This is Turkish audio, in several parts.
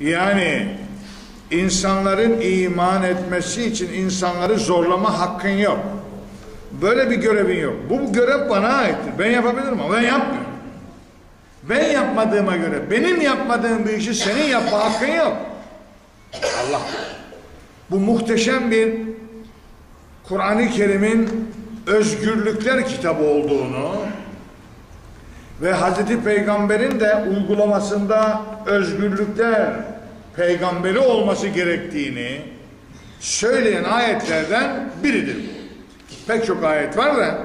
Yani insanların iman etmesi için insanları zorlama hakkın yok. Böyle bir görevin yok. Bu görev bana aittir. Ben yapabilirim ama ben yapmıyorum. Ben yapmadığıma göre benim yapmadığım bir işi senin yapma hakkın yok. Allah. Bu muhteşem bir Kur'an-ı Kerim'in özgürlükler kitabı olduğunu ve Hazreti Peygamber'in de uygulamasında özgürlükler peygamberi olması gerektiğini söyleyen ayetlerden biridir. Pek çok ayet var da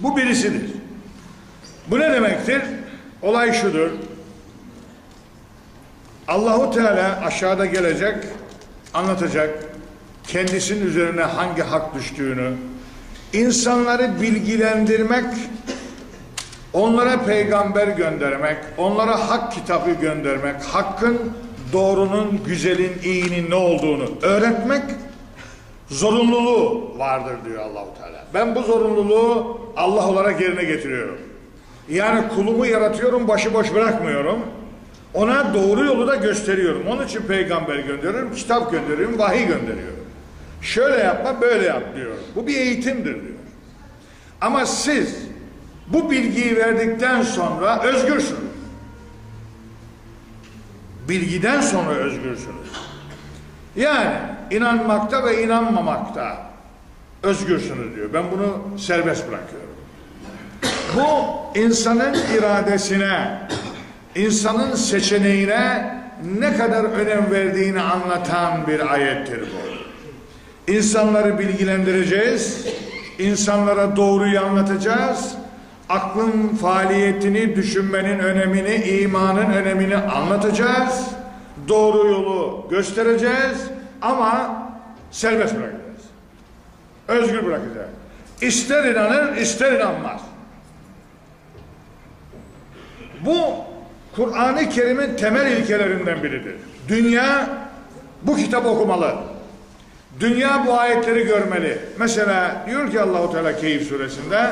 bu birisidir. Bu ne demektir? Olay şudur. Allahu Teala aşağıda gelecek, anlatacak kendisinin üzerine hangi hak düştüğünü, insanları bilgilendirmek, onlara peygamber göndermek, onlara hak kitabı göndermek, hakkın, doğrunun, güzelin, iyinin ne olduğunu öğretmek zorunluluğu vardır diyor Allahu Teala. Ben bu zorunluluğu Allah olarak yerine getiriyorum. Yani kulumu yaratıyorum, başıboş bırakmıyorum. Ona doğru yolu da gösteriyorum. Onun için peygamber gönderiyorum, kitap gönderiyorum, vahiy gönderiyorum. Şöyle yapma, böyle yap diyor. Bu bir eğitimdir diyor. Ama siz bu bilgiyi verdikten sonra özgürsünüz. Bilgiden sonra özgürsünüz. Yani inanmakta ve inanmamakta özgürsünüz diyor. Ben bunu serbest bırakıyorum. Bu insanın iradesine, insanın seçeneğine ne kadar önem verdiğini anlatan bir ayettir bu. İnsanları bilgilendireceğiz, insanlara doğruyu anlatacağız, aklın faaliyetini, düşünmenin önemini, imanın önemini anlatacağız, doğru yolu göstereceğiz ama serbest bırakacağız. Özgür bırakacağız. İster inanır, ister inanmaz. Bu Kur'an-ı Kerim'in temel ilkelerinden biridir. Dünya bu kitap okumalı. Dünya bu ayetleri görmeli. Mesela diyor ki Allahu Teala Keyif suresinde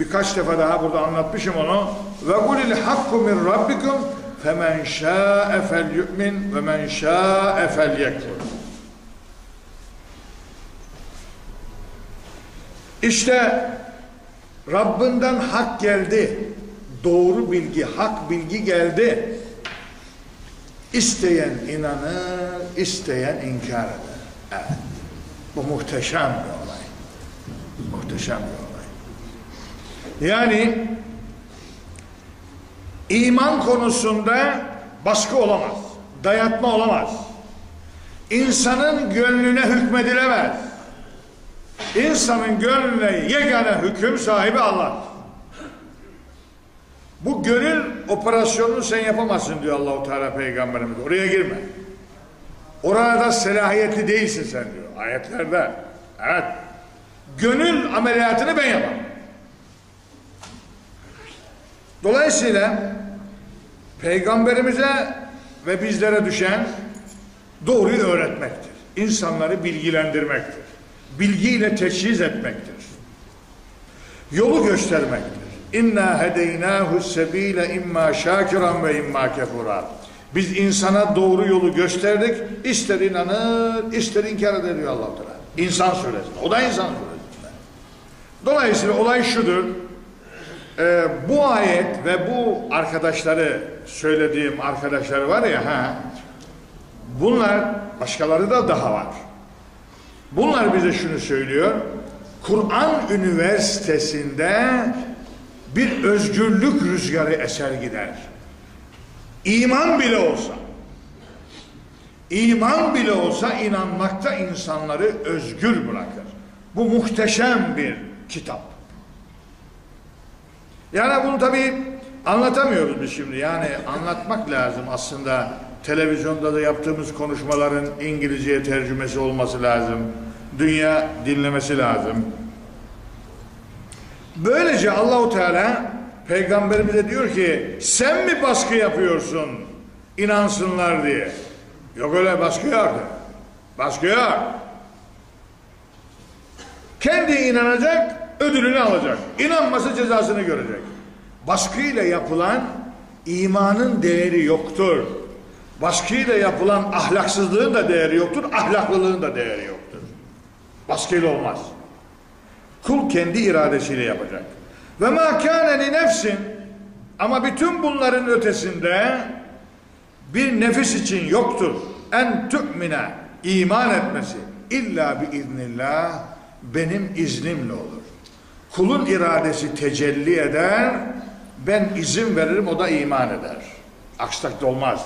birkaç defa daha burada anlatmışım onu. Ve kulil hakku min rabbikum femen şa'e fel yu'min ve men şa'e fel yekfur. İşte Rabbinden hak geldi. Doğru bilgi, hak bilgi geldi. İsteyen inanır, isteyen inkar eder. Evet. Bu muhteşem bir olay. Muhteşem bir olay. Yani iman konusunda baskı olamaz. Dayatma olamaz. İnsanın gönlüne hükmedilemez. İnsanın gönlüne yegane hüküm sahibi Allah. Bu gönül operasyonunu sen yapamazsın diyor Allahu Teala peygamberimiz. Oraya girme. Orada selahiyetli değilsin sen diyor ayetlerde. Evet. Gönül ameliyatını ben yapamam. Dolayısıyla peygamberimize ve bizlere düşen doğruyu öğretmektir. İnsanları bilgilendirmektir. Bilgiyle teşhis etmektir. Yolu göstermektir. İnna hedeynahu sebile imma şakiran ve imma kefura. Biz insana doğru yolu gösterdik. İster inanır, ister inkar eder diyor Allah Teala. İnsan suresinde. O da insan suresinde. Dolayısıyla olay şudur. Ee, bu ayet ve bu arkadaşları söylediğim arkadaşlar var ya ha bunlar başkaları da daha var. Bunlar bize şunu söylüyor. Kur'an Üniversitesi'nde bir özgürlük rüzgarı eser gider. İman bile olsa, iman bile olsa inanmakta insanları özgür bırakır. Bu muhteşem bir kitap. Yani bunu tabii anlatamıyoruz biz şimdi. Yani anlatmak lazım aslında. Televizyonda da yaptığımız konuşmaların İngilizceye tercümesi olması lazım. Dünya dinlemesi lazım. Böylece Allahu Teala peygamberimize diyor ki sen mi baskı yapıyorsun inansınlar diye. Yok öyle baskı yok. Baskı yok. Kendi inanacak, ödülünü alacak. İnanması cezasını görecek. Baskıyla yapılan imanın değeri yoktur. Baskıyla yapılan ahlaksızlığın da değeri yoktur, ahlaklılığın da değeri yoktur. Baskıyla olmaz. Kul kendi iradesiyle yapacak. Ve ma kâne li nefsin ama bütün bunların ötesinde bir nefis için yoktur. En tu'mine iman etmesi illa bi iznillah benim iznimle olur. Kulun iradesi tecelli eder, ben izin veririm o da iman eder. Aksi takdirde olmaz.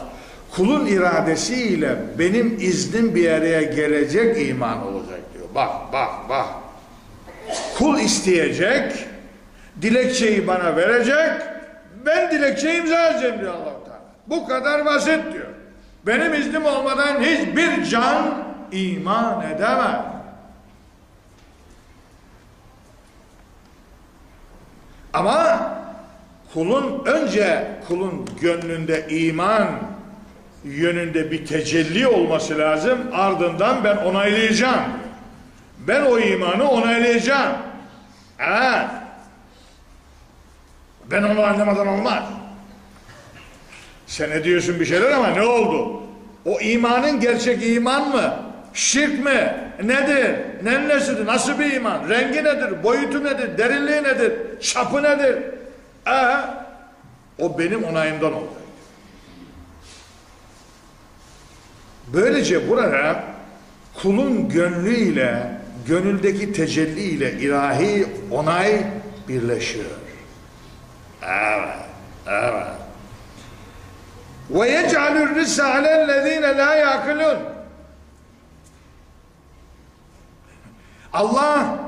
Kulun iradesiyle benim iznim bir araya gelecek iman olacak diyor. Bak bak bak. Kul isteyecek, dilekçeyi bana verecek, ben dilekçeyi imza edeceğim diyor allah Teala. Bu kadar basit diyor. Benim iznim olmadan hiçbir can iman edemez. Ama kulun önce kulun gönlünde iman yönünde bir tecelli olması lazım. Ardından ben onaylayacağım. Ben o imanı onaylayacağım. Evet. Ben onu anlamadan olmaz. Sen ne diyorsun bir şeyler ama ne oldu? O imanın gerçek iman mı? Şirk mi? Nedir? Ne nesidir? Nasıl bir iman? Rengi nedir? Boyutu nedir? Derinliği nedir? Çapı nedir? Ee, o benim onayımdan oldu. Böylece burada kulun gönlüyle, gönüldeki tecelliyle ilahi onay birleşiyor. Evet, evet. Ve yec'alur risse alellezine la yakilun. Allah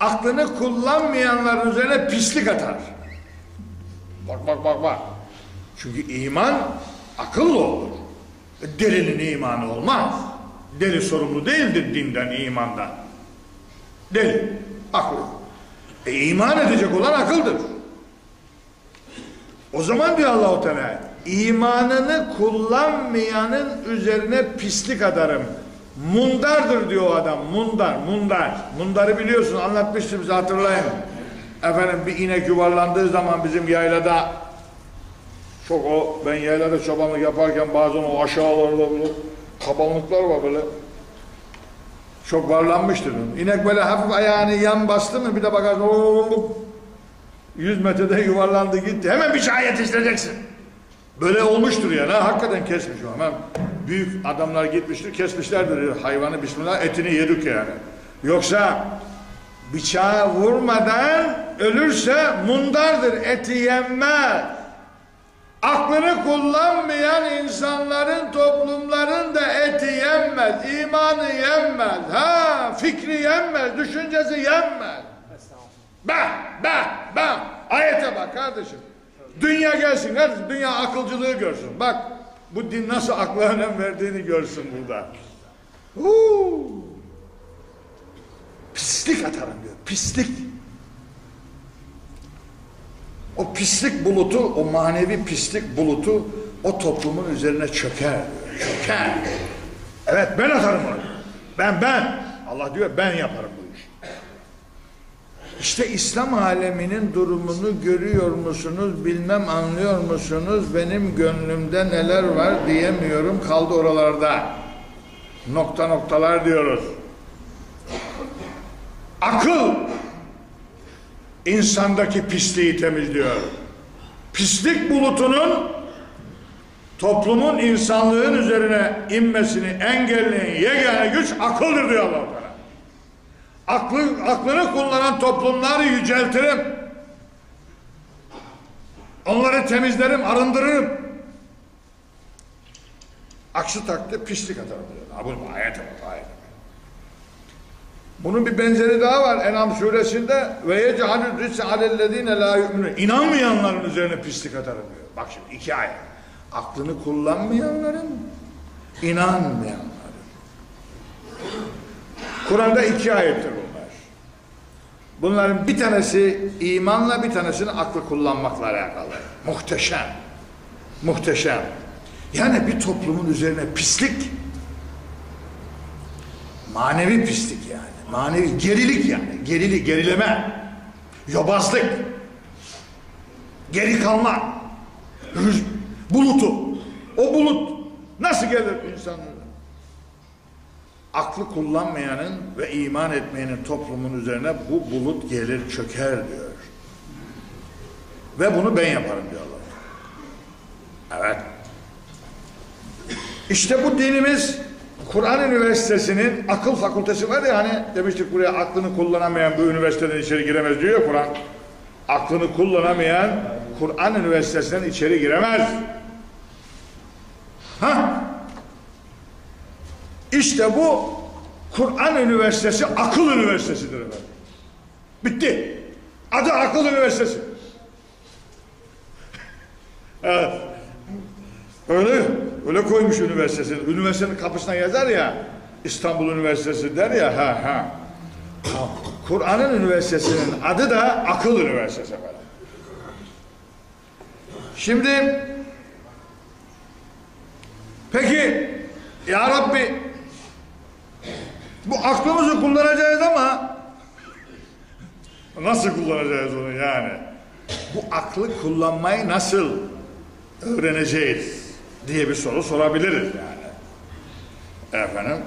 aklını kullanmayanların üzerine pislik atar. Bak bak bak bak. Çünkü iman akıllı olur. Delinin imanı olmaz. Deli sorumlu değildir dinden, imandan. Deli, aklı. E iman edecek olan akıldır. O zaman diyor Allahu Teala, imanını kullanmayanın üzerine pislik atarım. Mundardır diyor o adam. Mundar, mundar. Mundarı biliyorsun anlatmıştım size hatırlayın. Efendim bir inek yuvarlandığı zaman bizim yaylada çok o ben yaylada çobanlık yaparken bazen o aşağılarda böyle kabanlıklar var böyle. Çok varlanmıştır. İnek böyle hafif ayağını yan bastı mı bir de bakarsın o 100 metrede yuvarlandı gitti. Hemen bir çay yetiştireceksin. Böyle olmuştur yani. Ha, hakikaten kesmiş o. Büyük adamlar gitmiştir kesmişlerdir hayvanı bismillah etini yedik yani. Yoksa bıçağı vurmadan ölürse mundardır eti yenmez. Aklını kullanmayan insanların toplumlarında eti yenmez, imanı yenmez, ha fikri yenmez, düşüncesi yenmez. Bak, bak, bak. Ayete bak kardeşim. Dünya gelsin kardeşim, dünya akılcılığı görsün. Bak, bu din nasıl akla önem verdiğini görsün burada. Huu. Pislik atarım diyor, pislik. O pislik bulutu, o manevi pislik bulutu o toplumun üzerine çöker. Çöker. Evet ben atarım onu. Ben ben. Allah diyor ben yaparım. İşte İslam aleminin durumunu görüyor musunuz, bilmem anlıyor musunuz? Benim gönlümde neler var diyemiyorum kaldı oralarda. Nokta noktalar diyoruz. Akıl insandaki pisliği temizliyor. Pislik bulutunun toplumun insanlığın üzerine inmesini engelleyen yegane güç akıldır diyor allah. Aklı, aklını kullanan toplumları yüceltirim. Onları temizlerim, arındırırım. Aksi takdirde pislik atarım. Ha, bu ayet ayet. Bunun bir benzeri daha var Enam suresinde ve yec'alü rise alellezine la yu'minun. İnanmayanların üzerine pislik atarım diyor. Bak şimdi iki ayet. Aklını kullanmayanların, inanmayanların. Kur'an'da iki ayettir bunlar. Bunların bir tanesi imanla bir tanesini aklı kullanmakla alakalı. Muhteşem. Muhteşem. Yani bir toplumun üzerine pislik manevi pislik yani. Manevi gerilik yani. Gerilik, gerileme. Yobazlık. Geri kalma. Rüz, bulutu. O bulut Nasıl gelir insanlara? Aklı kullanmayanın ve iman etmeyenin toplumun üzerine bu bulut gelir çöker diyor. Ve bunu ben yaparım diyor Allah. Evet. İşte bu dinimiz Kur'an Üniversitesi'nin akıl fakültesi var ya hani demiştik buraya aklını kullanamayan bu üniversiteden içeri giremez diyor Kur'an. Aklını kullanamayan Kur'an Üniversitesi'nden içeri giremez. Ha? İşte bu Kur'an Üniversitesi akıl üniversitesidir efendim. Bitti. Adı akıl üniversitesi. Öyle, öyle koymuş üniversitesini. Üniversitenin kapısına yazar ya, İstanbul Üniversitesi der ya, ha ha. Kur'an'ın üniversitesinin adı da Akıl Üniversitesi efendim. Şimdi, peki, Ya Rabbi, bu aklımızı kullanacağız ama nasıl kullanacağız onu yani? Bu aklı kullanmayı nasıl öğreneceğiz? diye bir soru sorabiliriz yani. Efendim,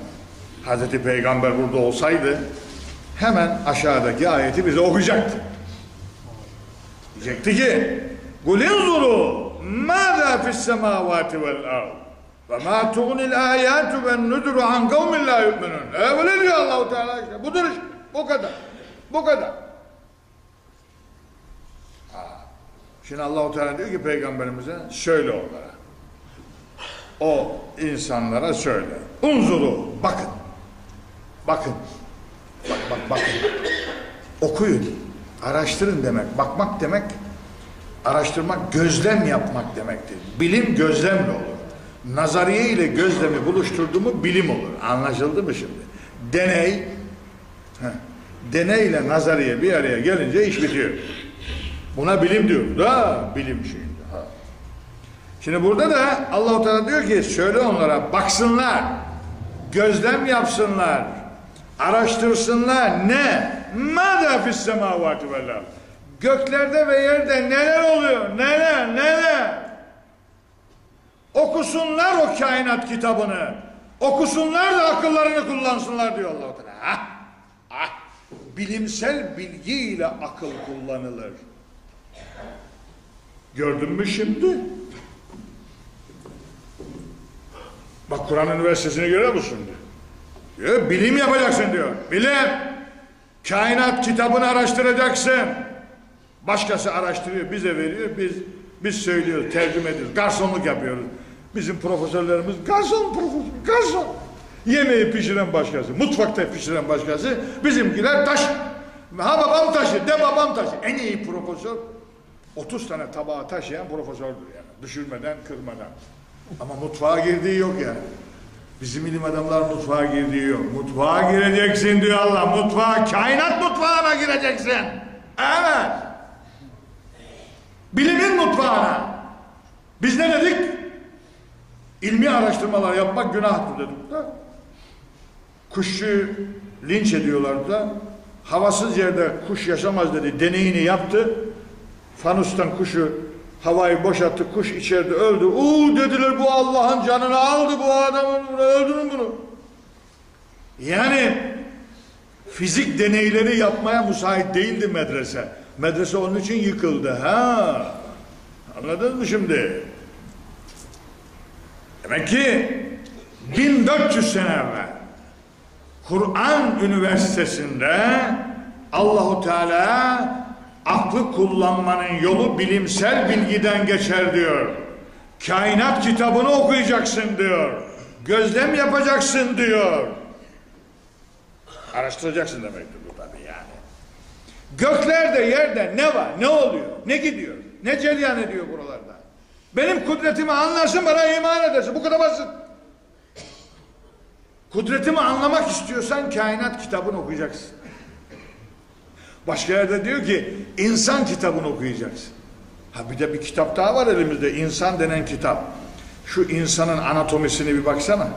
Hazreti Peygamber burada olsaydı hemen aşağıdaki ayeti bize okuyacaktı. Diyecekti ki قُلْ اِنْظُرُوا مَاذَا فِي السَّمَاوَاتِ وَالْاَرْضِ ve ma tuğnil ayatu ve nüdürü an kavmin la yu'minun. E, öyle diyor Allahu Teala işte. Budur işte. Bu kadar. Bu kadar. Ha. Şimdi Allahu Teala diyor ki peygamberimize şöyle onlara. O insanlara şöyle. Unzuru bakın. Bakın. Bak bak bakın. Okuyun. Araştırın demek. Bakmak demek araştırmak gözlem yapmak demektir. Bilim gözlemle olur. Nazariye ile gözlemi buluşturdu mu bilim olur. Anlaşıldı mı şimdi? Deney deney ile nazariye bir araya gelince iş bitiyor. Buna bilim diyoruz. Da bilim şey. Şimdi burada da Allah-u Teala diyor ki söyle onlara baksınlar, gözlem yapsınlar, araştırsınlar ne? Mâdâ fissemâvâti vel Göklerde ve yerde neler oluyor? Neler? Neler? Okusunlar o kainat kitabını. Okusunlar da akıllarını kullansınlar diyor Allah-u Teala. Ah, ah. Bilimsel bilgiyle akıl kullanılır. Gördün mü şimdi? Bak Kur'an Üniversitesi'ni görüyor musun? Diyor, bilim yapacaksın diyor. Bilim. Kainat kitabını araştıracaksın. Başkası araştırıyor, bize veriyor. Biz biz söylüyoruz, tercüme ediyoruz. Garsonluk yapıyoruz. Bizim profesörlerimiz garson profesör, garson. Yemeği pişiren başkası, mutfakta pişiren başkası. Bizimkiler taş. Ha babam taşı, de babam taşı. En iyi profesör 30 tane tabağı taşıyan profesördür yani. Düşürmeden, kırmadan. Ama mutfağa girdiği yok yani. Bizim ilim adamlar mutfağa girdiği yok. Mutfağa gireceksin diyor Allah. Mutfağa, kainat mutfağına gireceksin. Evet. Bilimin mutfağına. Biz ne dedik? İlmi araştırmalar yapmak günahtır dedik de. Kuşçu linç ediyorlardı da. Havasız yerde kuş yaşamaz dedi. Deneyini yaptı. Fanustan kuşu Havayı boşalttı, kuş içeride öldü. Uuu dediler bu Allah'ın canını aldı bu adamın, öldürün bunu. Yani fizik deneyleri yapmaya müsait değildi medrese. Medrese onun için yıkıldı. Ha. Anladınız mı şimdi? Demek ki 1400 sene evvel Kur'an Üniversitesi'nde Allahu Teala aklı kullanmanın yolu bilimsel bilgiden geçer diyor. Kainat kitabını okuyacaksın diyor. Gözlem yapacaksın diyor. Araştıracaksın demektir bu tabi yani. Göklerde yerde ne var ne oluyor ne gidiyor ne cereyan ediyor buralarda. Benim kudretimi anlarsın bana iman edersin bu kadar basit. Kudretimi anlamak istiyorsan kainat kitabını okuyacaksın. Başka yerde diyor ki insan kitabını okuyacaksın. Ha bir de bir kitap daha var elimizde insan denen kitap. Şu insanın anatomisini bir baksana.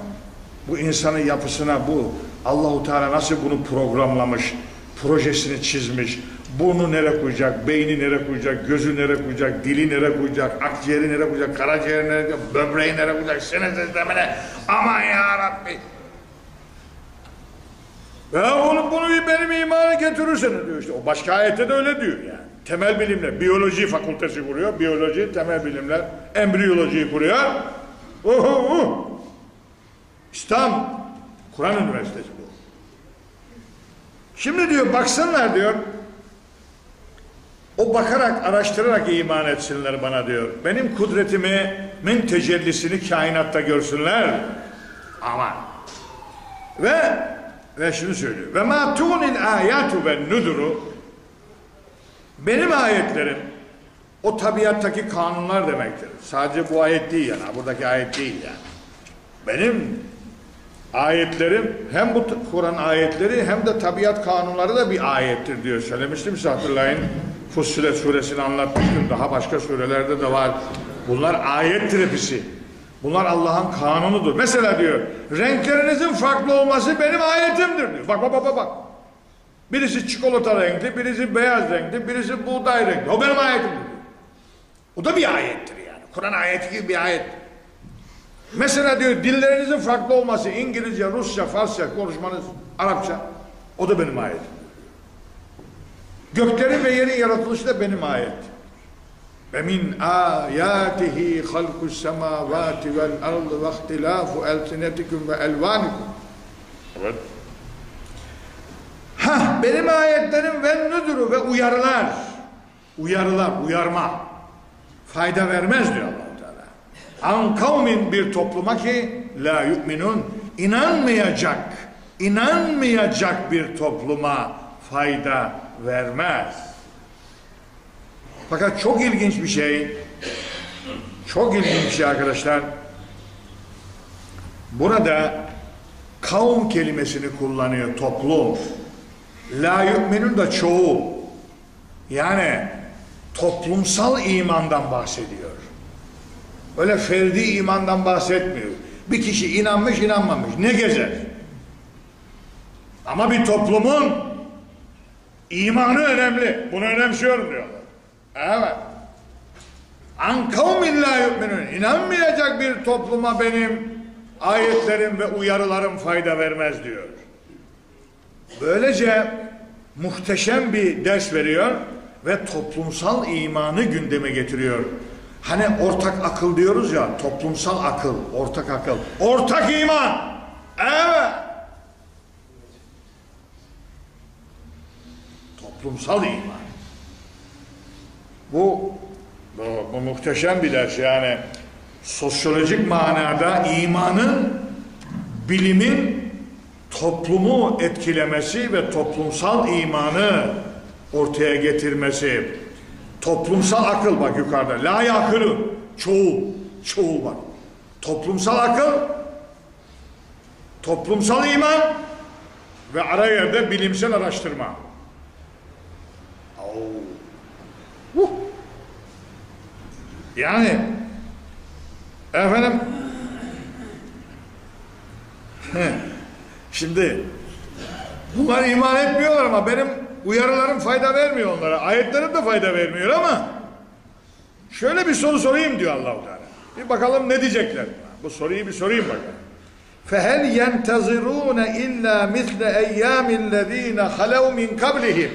Bu insanın yapısına bu Allahu Teala nasıl bunu programlamış, projesini çizmiş. Burnu nere koyacak, beyni nere koyacak, gözü nere koyacak, dili nere koyacak, akciğeri nere koyacak, karaciğeri nere koyacak, böbreği nere koyacak, sinir sistemine. Aman ya Rabbi. Ya oğlum bunu bir benim imana getirirsen diyor işte. O başka ayette de öyle diyor yani. Temel bilimler, biyoloji fakültesi kuruyor, biyoloji, temel bilimler, embriyolojiyi kuruyor. Uhu, uhu. İslam, Kur'an Üniversitesi bu. Şimdi diyor baksınlar diyor. O bakarak, araştırarak iman etsinler bana diyor. Benim kudretimi, min tecellisini kainatta görsünler. Aman. Ve ve şunu söylüyor. Ve ma tuğnil ayatu ve nuduru benim ayetlerim o tabiattaki kanunlar demektir. Sadece bu ayet değil yani. Buradaki ayet değil yani. Benim ayetlerim hem bu Kur'an ayetleri hem de tabiat kanunları da bir ayettir diyor. Söylemiştim size hatırlayın. Fussilet suresini anlatmıştım. Daha başka surelerde de var. Bunlar ayettir hepsi. Bunlar Allah'ın kanunudur. Mesela diyor, renklerinizin farklı olması benim ayetimdir diyor. Bak bak bak bak. Birisi çikolata renkli, birisi beyaz renkli, birisi buğday renkli. O benim ayetimdir diyor. O da bir ayettir yani. Kur'an ayeti gibi bir ayet. Mesela diyor dillerinizin farklı olması, İngilizce, Rusça, Farsça konuşmanız, Arapça, o da benim ayetim. Göklerin ve yerin yaratılışı da benim ayetim. Ve min ayatihi halkus semavati vel ardı ve ihtilafu elsinetikum ve elvanikum. Evet. Hah, benim ayetlerim ve nüdürü ve uyarılar. Uyarılar, uyarma. Fayda vermez diyor allah Teala. An kavmin bir topluma ki la yu'minun inanmayacak, inanmayacak bir topluma fayda vermez. Fakat çok ilginç bir şey, çok ilginç bir şey arkadaşlar. Burada kavm kelimesini kullanıyor toplum. La yu'minun da çoğu. Yani toplumsal imandan bahsediyor. Öyle ferdi imandan bahsetmiyor. Bir kişi inanmış inanmamış ne gezer? Ama bir toplumun imanı önemli. Bunu önemsiyorum diyorlar. Evet. An kavmin la yu'minun. İnanmayacak bir topluma benim ayetlerim ve uyarılarım fayda vermez diyor. Böylece muhteşem bir ders veriyor ve toplumsal imanı gündeme getiriyor. Hani ortak akıl diyoruz ya, toplumsal akıl, ortak akıl. Ortak iman. Evet. Toplumsal iman. Bu, bu, bu muhteşem bir ders yani sosyolojik manada imanın bilimin toplumu etkilemesi ve toplumsal imanı ortaya getirmesi. Toplumsal akıl bak yukarıda. La yakılı. Çoğul. Çoğul bak. Toplumsal akıl toplumsal iman ve ara yerde bilimsel araştırma. Oh. Yani efendim şimdi bunlar iman etmiyorlar ama benim uyarılarım fayda vermiyor onlara. Ayetlerim de fayda vermiyor ama şöyle bir soru sorayım diyor Allahu Teala. Bir bakalım ne diyecekler. Bu soruyu bir sorayım bakalım. فَهَلْ يَنْتَظِرُونَ اِلَّا مِثْلَ اَيَّامِ الَّذ۪ينَ خَلَوْ مِنْ قَبْلِهِمْ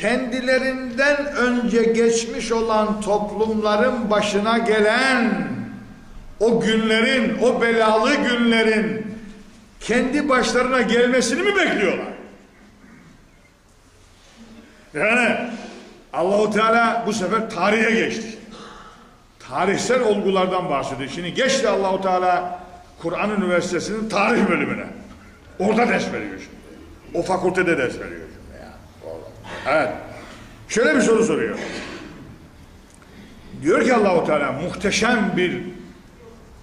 kendilerinden önce geçmiş olan toplumların başına gelen o günlerin, o belalı günlerin kendi başlarına gelmesini mi bekliyorlar? Yani Allahu Teala bu sefer tarihe geçti. Tarihsel olgulardan bahsediyor. Şimdi geçti Allahu Teala Kur'an Üniversitesi'nin tarih bölümüne. Orada ders veriyor şimdi. O fakültede ders veriyor. Evet. Şöyle bir soru soruyor. Diyor ki Allahu Teala muhteşem bir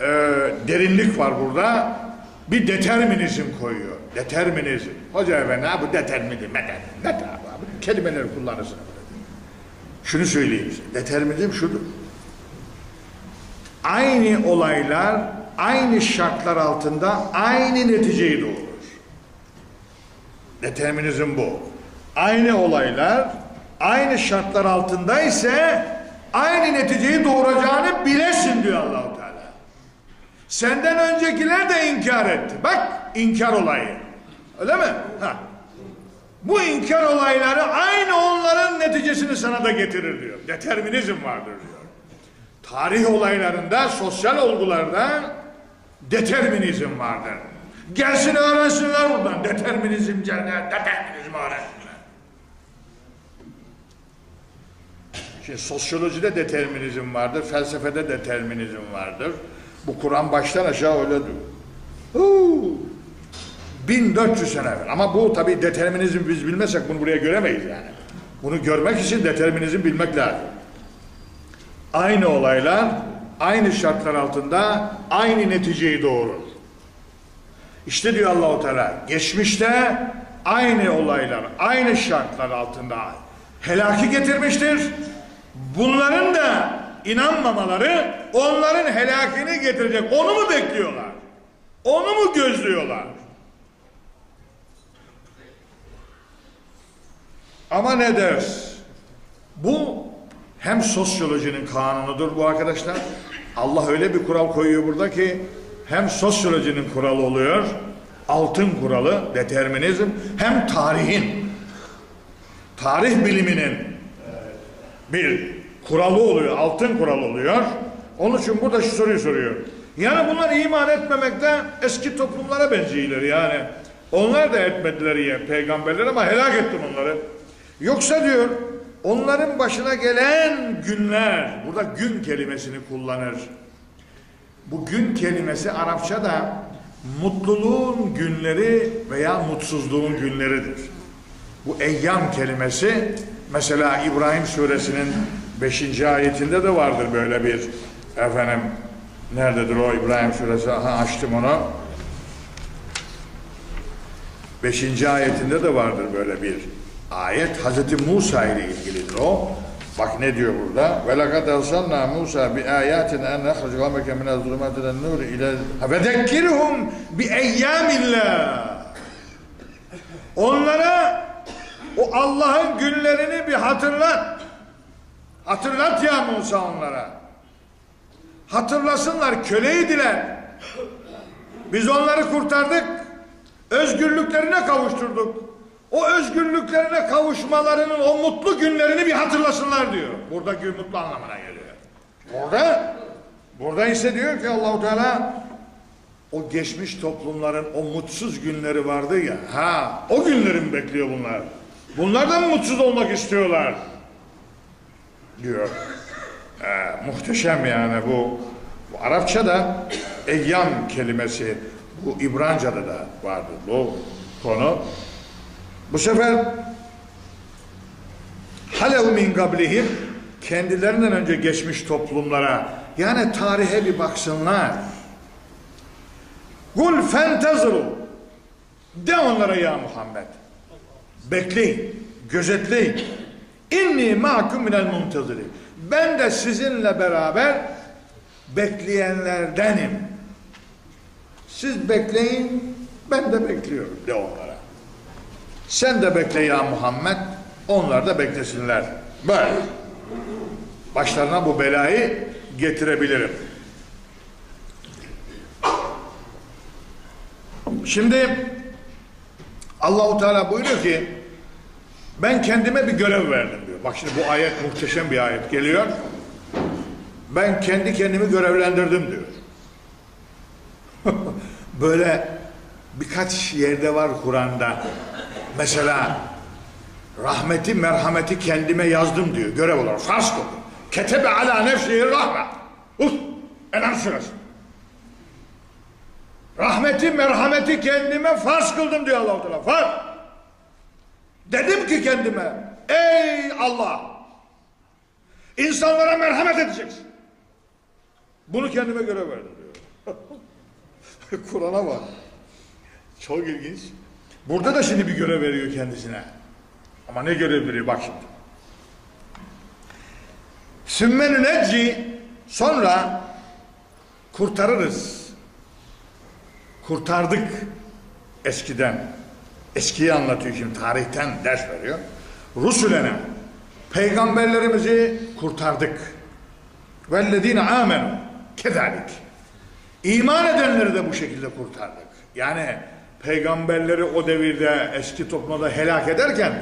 e, derinlik var burada. Bir determinizm koyuyor. Determinizm. Hoca efendi bu determinizm. Ne abi? Kelimeleri kullanırsın. Şunu söyleyeyim size. Determinizm şudur. Aynı olaylar aynı şartlar altında aynı neticeyi doğurur. Determinizm bu. Aynı olaylar aynı şartlar altında ise aynı neticeyi doğuracağını bilesin diyor Allahu Teala. Senden öncekiler de inkar etti. Bak inkar olayı. Öyle mi? Ha. Bu inkar olayları aynı onların neticesini sana da getirir diyor. Determinizm vardır diyor. Tarih olaylarında, sosyal olgularda determinizm vardır. Gelsin öğrensinler buradan. Determinizm cennet, determinizm öğrensinler. Şimdi sosyolojide determinizm vardır, felsefede determinizm vardır. Bu Kur'an baştan aşağı öyle diyor. Huu. 1400 sene evvel. Ama bu tabi determinizm biz bilmezsek bunu buraya göremeyiz yani. Bunu görmek için determinizm bilmek lazım. Aynı olaylar aynı şartlar altında aynı neticeyi doğurur. İşte diyor Allahu Teala geçmişte aynı olaylar aynı şartlar altında helaki getirmiştir. Bunların da inanmamaları onların helakini getirecek. Onu mu bekliyorlar? Onu mu gözlüyorlar? Ama ne ders? Bu hem sosyolojinin kanunudur bu arkadaşlar. Allah öyle bir kural koyuyor burada ki hem sosyolojinin kuralı oluyor, altın kuralı, determinizm, hem tarihin, tarih biliminin bir kuralı oluyor, altın kuralı oluyor. Onun için burada şu soruyu soruyor. Yani bunlar iman etmemekte eski toplumlara benziyorlar yani. Onlar da etmediler ya peygamberler ama helak ettim onları. Yoksa diyor onların başına gelen günler, burada gün kelimesini kullanır. Bu gün kelimesi Arapçada mutluluğun günleri veya mutsuzluğun günleridir. Bu eyyam kelimesi mesela İbrahim suresinin 5. ayetinde de vardır böyle bir efendim nerededir o İbrahim suresi aha açtım onu 5. ayetinde de vardır böyle bir ayet Hazreti Musa ile ilgilidir o. Bak ne diyor burada? Ve lekad ersalna Musa bi ayatina en nehrucu kavmeke min az-zulumati ilen-nur ila ve zekkirhum bi eyyamillah. Onlara o Allah'ın günlerini bir hatırlat. Hatırlat ya Musa onlara. Hatırlasınlar köleydiler. Biz onları kurtardık. Özgürlüklerine kavuşturduk o özgürlüklerine kavuşmalarının o mutlu günlerini bir hatırlasınlar diyor. Buradaki mutlu anlamına geliyor. Burada burada ise diyor ki Allahu Teala o geçmiş toplumların o mutsuz günleri vardı ya. Ha, o günleri mi bekliyor bunlar? Bunlar da mı mutsuz olmak istiyorlar? Diyor. Ee, muhteşem yani bu, bu Arapçada eyyam kelimesi bu İbranca'da da vardı bu konu. Bu sefer halev min gablihim kendilerinden önce geçmiş toplumlara yani tarihe bir baksınlar. Kul fentezru de onlara ya Muhammed. Bekleyin, gözetleyin. İnni ma'kum minel muntaziri. Ben de sizinle beraber bekleyenlerdenim. Siz bekleyin, ben de bekliyorum de onlara. Sen de bekle ya Muhammed, onlar da beklesinler. Böyle. Başlarına bu belayı getirebilirim. Şimdi Allahu Teala buyuruyor ki ben kendime bir görev verdim diyor. Bak şimdi bu ayet muhteşem bir ayet geliyor. Ben kendi kendimi görevlendirdim diyor. Böyle birkaç yerde var Kur'an'da. Mesela rahmeti merhameti kendime yazdım diyor görev olarak farz kıldım. Ketebe ala nefsihi rahme. Uf, Enam suresi. Rahmeti merhameti kendime farz kıldım diyor Allah-u Teala. Farz. Dedim ki kendime ey Allah insanlara merhamet edeceksin. Bunu kendime görev verdim diyor. Kur'an'a bak. Çok ilginç. Burada da şimdi bir görev veriyor kendisine. Ama ne görev veriyor bak şimdi. Sümmenü necci sonra kurtarırız. Kurtardık eskiden. Eskiyi anlatıyor şimdi tarihten ders veriyor. Rusulena peygamberlerimizi kurtardık. Vellezine amenu kedalik. İman edenleri de bu şekilde kurtardık. Yani peygamberleri o devirde eski toplumda helak ederken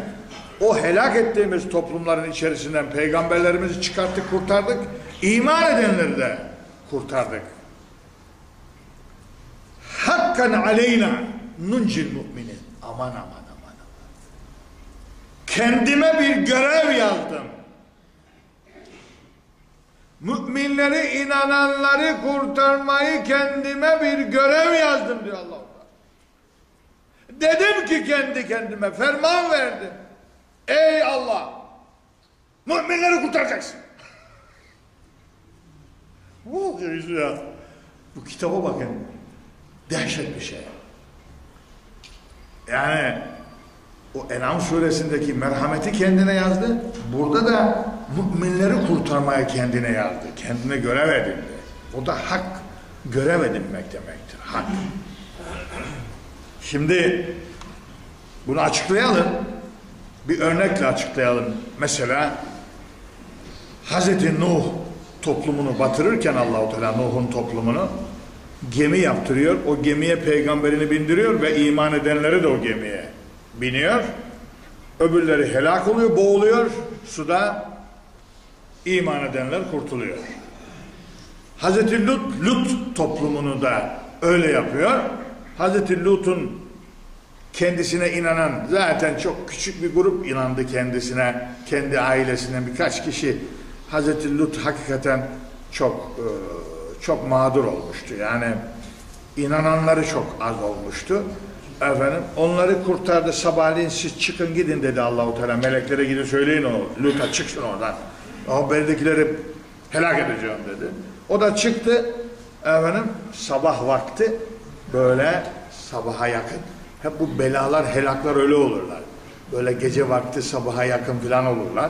o helak ettiğimiz toplumların içerisinden peygamberlerimizi çıkarttık, kurtardık. İman edenleri de kurtardık. Hakkan aleyna nuncil müminin. Aman aman aman. Kendime bir görev yazdım. Müminleri, inananları kurtarmayı kendime bir görev yazdım diyor Allah. Dedim ki kendi kendime ferman verdim. Ey Allah! Müminleri kurtaracaksın. Bu oluyor ya. Bu kitaba bakın. Dehşet bir şey. Yani o En'am suresindeki merhameti kendine yazdı. Burada da müminleri kurtarmaya kendine yazdı. Kendine görev edindi. O da hak görev edinmek demektir. Hak. Şimdi bunu açıklayalım. Bir örnekle açıklayalım. Mesela Hazreti Nuh toplumunu batırırken Allahu Teala Nuh'un toplumunu gemi yaptırıyor. O gemiye peygamberini bindiriyor ve iman edenleri de o gemiye biniyor. Öbürleri helak oluyor, boğuluyor suda. iman edenler kurtuluyor. Hazreti Lut, Lut toplumunu da öyle yapıyor. Hazreti Lut'un kendisine inanan zaten çok küçük bir grup inandı kendisine, kendi ailesinden birkaç kişi. Hazreti Lut hakikaten çok çok mağdur olmuştu. Yani inananları çok az olmuştu. Efendim onları kurtardı. Sabahleyin siz çıkın gidin dedi Allahu Teala. Meleklere gidin söyleyin o Lut'a çıksın oradan. O beridekileri helak edeceğim dedi. O da çıktı. Efendim sabah vakti böyle sabaha yakın. Hep bu belalar, helaklar öyle olurlar. Böyle gece vakti sabaha yakın falan olurlar.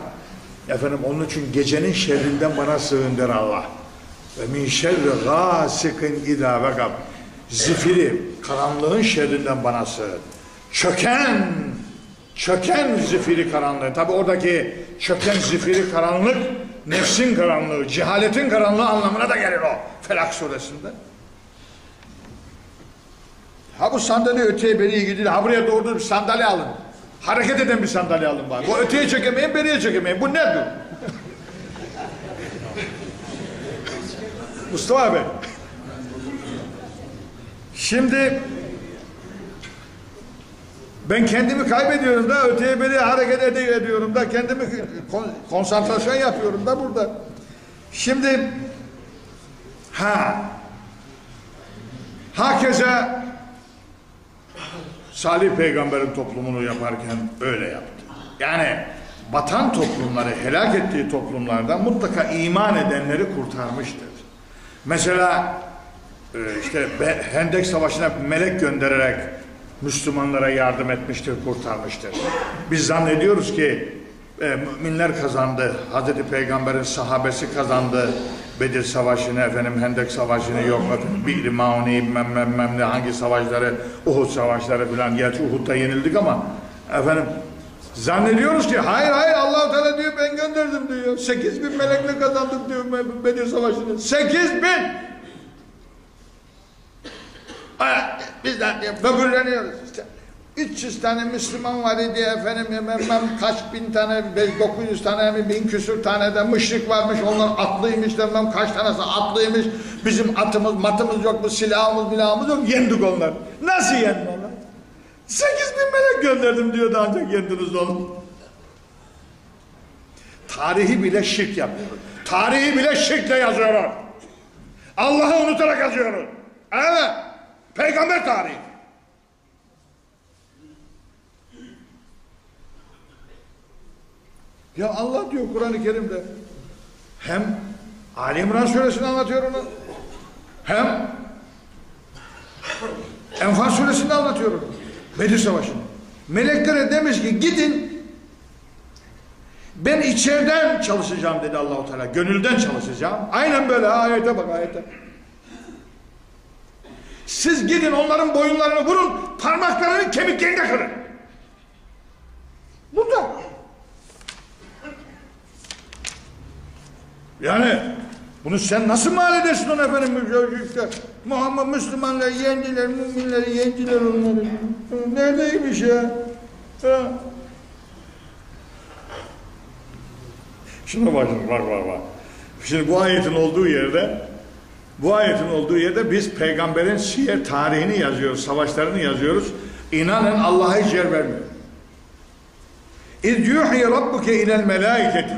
Efendim onun için gecenin şerrinden bana sığın der Allah. Ve min şerri gâsikin idâ vekab. Zifiri, karanlığın şerrinden bana sığın. Çöken, çöken zifiri karanlığı. Tabi oradaki çöken zifiri karanlık, nefsin karanlığı, cehaletin karanlığı anlamına da gelir o. Felak suresinde. Ha bu sandalye öteye beriye gidiyor. Ha buraya doğru bir sandalye alın. Hareket eden bir sandalye alın bari. Bu öteye çekemeyin, beriye çekemeyin. Bu nedir? Mustafa abi. Şimdi ben kendimi kaybediyorum da öteye beri hareket ediyorum da kendimi konsantrasyon yapıyorum da burada. Şimdi ha hakeza Salih peygamberin toplumunu yaparken öyle yaptı. Yani batan toplumları, helak ettiği toplumlardan mutlaka iman edenleri kurtarmıştır. Mesela e, işte Hendek Savaşı'na melek göndererek Müslümanlara yardım etmiştir, kurtarmıştır. Biz zannediyoruz ki e, müminler kazandı, Hazreti Peygamber'in sahabesi kazandı, Bedir Savaşı'nı, efendim Hendek Savaşı'nı yok, bir Mauni, mem, mem, hangi savaşları, Uhud Savaşları filan, gerçi Uhud'da yenildik ama efendim Zannediyoruz ki hayır hayır allah Teala diyor ben gönderdim diyor. Sekiz bin melekle kazandık diyor Bedir Savaşı'nı. Sekiz bin! Bizden diyor böbürleniyoruz işte. 300 tane Müslüman var idi efendim bilmem kaç bin tane 900 tane mi bin küsür tane de müşrik varmış onlar atlıymış demem kaç tanesi atlıymış bizim atımız matımız yok bu silahımız bilahımız yok yendik onlar nasıl onlar Sekiz bin melek gönderdim diyordu ancak yendiniz onu. Tarihi bile şirk yapıyor. Tarihi bile şirkle yazıyorlar. Allah'ı unutarak yazıyorlar. Evet. Peygamber tarihi. Ya Allah diyor Kur'an-ı Kerim'de hem Ali İmran suresini anlatıyor onu hem Enfal suresinde anlatıyor onu. Bedir Savaşı'nda. Meleklere demiş ki gidin ben içeriden çalışacağım dedi Allahu Teala. Gönülden çalışacağım. Aynen böyle ayete bak ayete. Siz gidin onların boyunlarını vurun, parmaklarını kemiklerinde kırın. Burada. Yani bunu sen nasıl mal edersin ona efendim? Muhammed Müslümanlar yendiler, müminleri yendiler onları. Neredeymiş ya? Şuna bakın, bak bak bak. Şimdi bu ayetin olduğu yerde bu ayetin olduğu yerde biz peygamberin siyer tarihini yazıyoruz, savaşlarını yazıyoruz. İnanın Allah'a hiç yer vermiyor. İz yuhi rabbuke ilel melaiketi.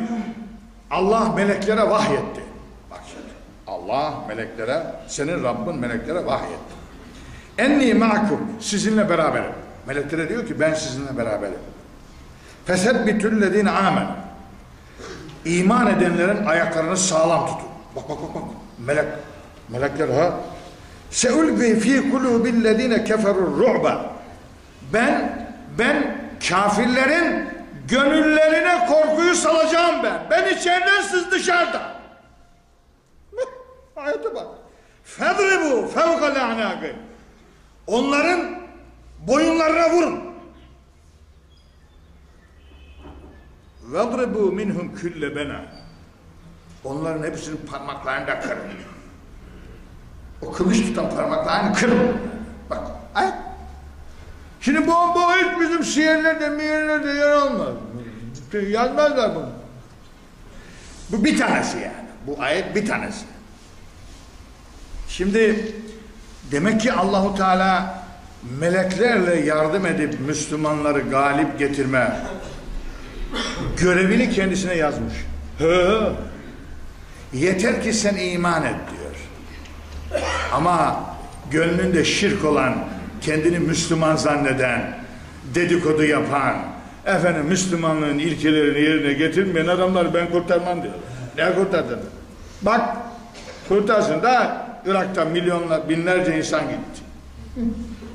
Allah meleklere vahyetti. Allah meleklere, senin Rabbin meleklere vahyetti. Enni ma'kum. Sizinle beraberim. Meleklere diyor ki ben sizinle beraberim. Fesebbitüllezine amen. İman edenlerin ayaklarını sağlam tutun. Bak bak bak bak. Melek. Melekler ha. Seulgi fi kulubillezine keferur ru'ba. Ben ben kafirlerin gönüllerine korkuyu salacağım ben. Ben içeriden siz dışarıda. Ayete bak. Fedribu fevka la'nâgı. Onların boyunlarına vurun. Vedribu minhum külle bena. Onların hepsinin parmaklarını da kırın. O kılıç tutan parmaklarını kırın. Bak ayet. Şimdi bu hiç bizim şiirlerde, miyerlerde yer almaz. Yazmazlar bunu. Bu bir tanesi yani. Bu ayet bir tanesi. Şimdi demek ki Allahu Teala meleklerle yardım edip Müslümanları galip getirme görevini kendisine yazmış. He. Yeter ki sen iman et diyor. Ama gönlünde şirk olan, kendini Müslüman zanneden, dedikodu yapan, efendim Müslümanlığın ilkelerini yerine getirmeyen adamlar ben kurtarmam diyor. Ne kurtardın? Bak kurtarsın da Irak'ta milyonlar, binlerce insan gitti.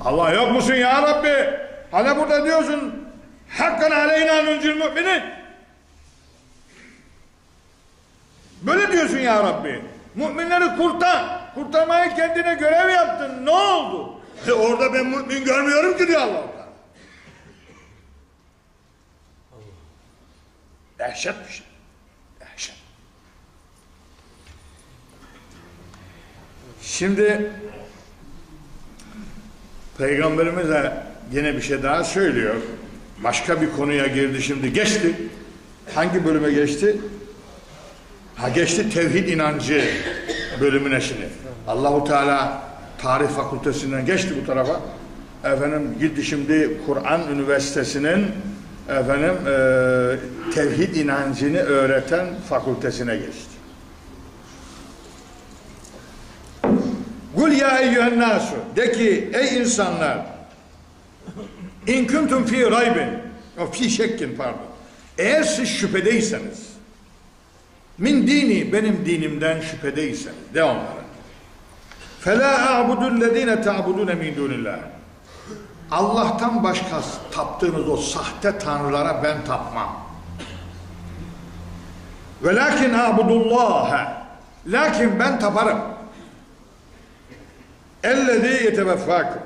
Allah yok musun ya Rabbi? Hala burada diyorsun Hakkan aleyna nuncil müminin. Böyle diyorsun ya Rabbi. Müminleri kurtar. Kurtarmayı kendine görev yaptın. Ne oldu? E orada ben mümin görmüyorum ki diyor Allah. Dehşet bir şey. Dehşet. Şimdi Peygamberimiz de yine bir şey daha söylüyor. Başka bir konuya girdi şimdi. Geçti. Hangi bölüme geçti? Ha geçti tevhid inancı bölümüne şimdi. Allahu Teala tarih fakültesinden geçti bu tarafa. Efendim gitti şimdi Kur'an Üniversitesi'nin efendim e, tevhid inancını öğreten fakültesine geçti. Kul ya eyyühen nasu. De ki ey insanlar. İn kuntum fi raybin. O fi şekkin pardon. Eğer siz şüphedeyseniz. Min dini benim dinimden şüphedeyseniz. De onlara. Fela a'budullezine ta'budune min dunillah. Allah'tan başka taptığınız o sahte tanrılara ben tapmam. Velakin abudullaha. Lakin ben taparım. Ellezî yeteveffâkum.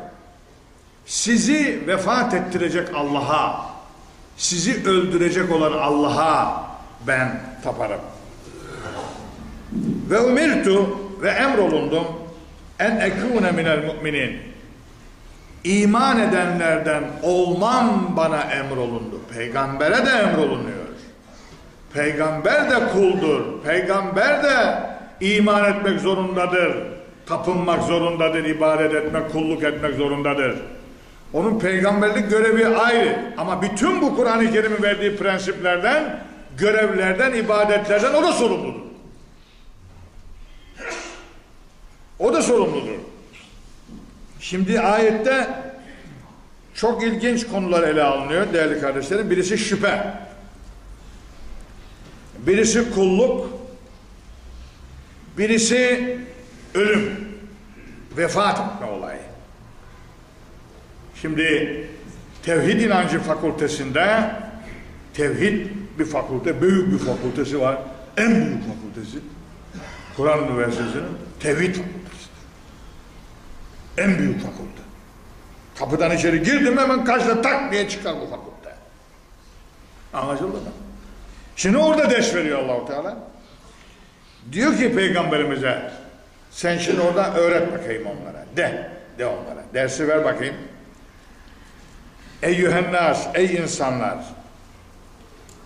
Sizi vefat ettirecek Allah'a, sizi öldürecek olan Allah'a ben taparım. Ve umirtu ve emrolundum en ekûne minel mu'minin. İman edenlerden olmam bana emrolundu. Peygambere de emrolunuyor. Peygamber de kuldur. Peygamber de iman etmek zorundadır Tapınmak zorundadır. ibadet etmek, kulluk etmek zorundadır. Onun peygamberlik görevi ayrı. Ama bütün bu Kur'an-ı Kerim'in verdiği prensiplerden, görevlerden, ibadetlerden o da sorumludur. O da sorumludur. Şimdi ayette çok ilginç konular ele alınıyor değerli kardeşlerim. Birisi şüphe. Birisi kulluk. Birisi ölüm. Vefat etme olayı. Şimdi Tevhid inancı fakültesinde tevhid bir fakülte, büyük bir fakültesi var. En büyük fakültesi. Kur'an Üniversitesi'nin tevhid fakültesi. En büyük fakülte. Kapıdan içeri girdim hemen karşıda tak diye çıkar bu fakülte. Anlaşıldı mı? Şimdi orada ders veriyor Allahu Teala. Diyor ki peygamberimize sen şimdi orada öğret bakayım onlara. De. De onlara. Dersi ver bakayım. Eyyühennas, ey insanlar.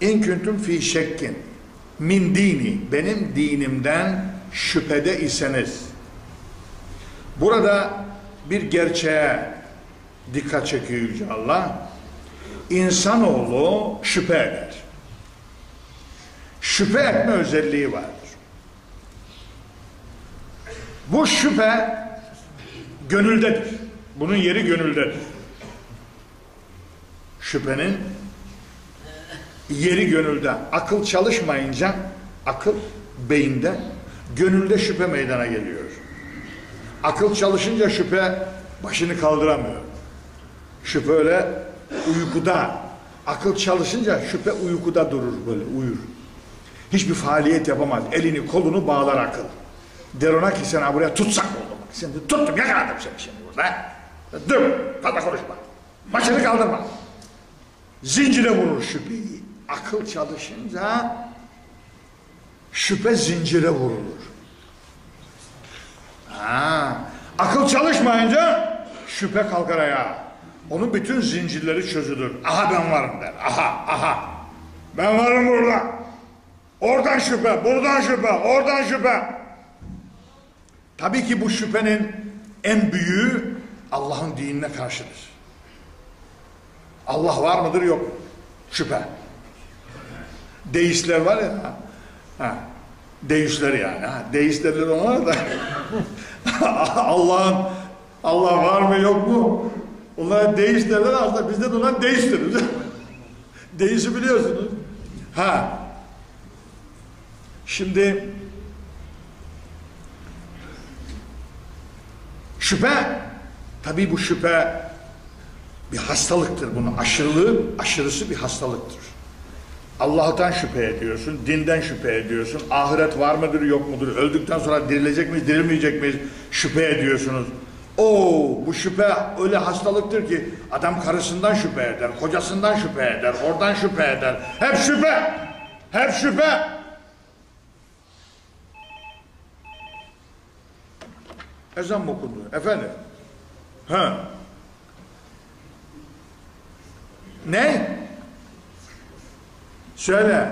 İn küntüm fi şekkin min dini benim dinimden şüphede iseniz burada bir gerçeğe dikkat çekiyor Yüce Allah insanoğlu şüphe eder şüphe etme özelliği vardır bu şüphe gönüldedir bunun yeri gönüldedir şüphenin yeri gönülde. Akıl çalışmayınca akıl beyinde, gönülde şüphe meydana geliyor. Akıl çalışınca şüphe başını kaldıramıyor. Şüphe öyle uykuda. Akıl çalışınca şüphe uykuda durur böyle uyur. Hiçbir faaliyet yapamaz. Elini kolunu bağlar akıl. Der ona ki sen buraya tutsak oldu. De tuttum yakaladım seni şimdi burada. Dur fazla konuşma. Başını kaldırma. Zincire vurur şüpheyi akıl çalışınca şüphe zincire vurulur. Ha, akıl çalışmayınca şüphe kalkar ayağa. Onun bütün zincirleri çözülür. Aha ben varım der. Aha, aha. Ben varım burada. Oradan şüphe, buradan şüphe, oradan şüphe. Tabii ki bu şüphenin en büyüğü Allah'ın dinine karşıdır. Allah var mıdır yok mu? Şüphe. Deistler var ya. Ha, deistler yani. Ha, deist derler ona da. Allah'ın Allah var mı yok mu? Onlar deist derler aslında bizde de onlar deist deriz. Deist'i biliyorsunuz. Ha. Şimdi şüphe tabii bu şüphe bir hastalıktır bunun aşırılığı aşırısı bir hastalıktır. Allah'tan şüphe ediyorsun, dinden şüphe ediyorsun, ahiret var mıdır yok mudur, öldükten sonra dirilecek miyiz, dirilmeyecek miyiz şüphe ediyorsunuz. O bu şüphe öyle hastalıktır ki adam karısından şüphe eder, kocasından şüphe eder, oradan şüphe eder. Hep şüphe, hep şüphe. Ezan mı okundu? Efendim? Ha. Ne? Söyle.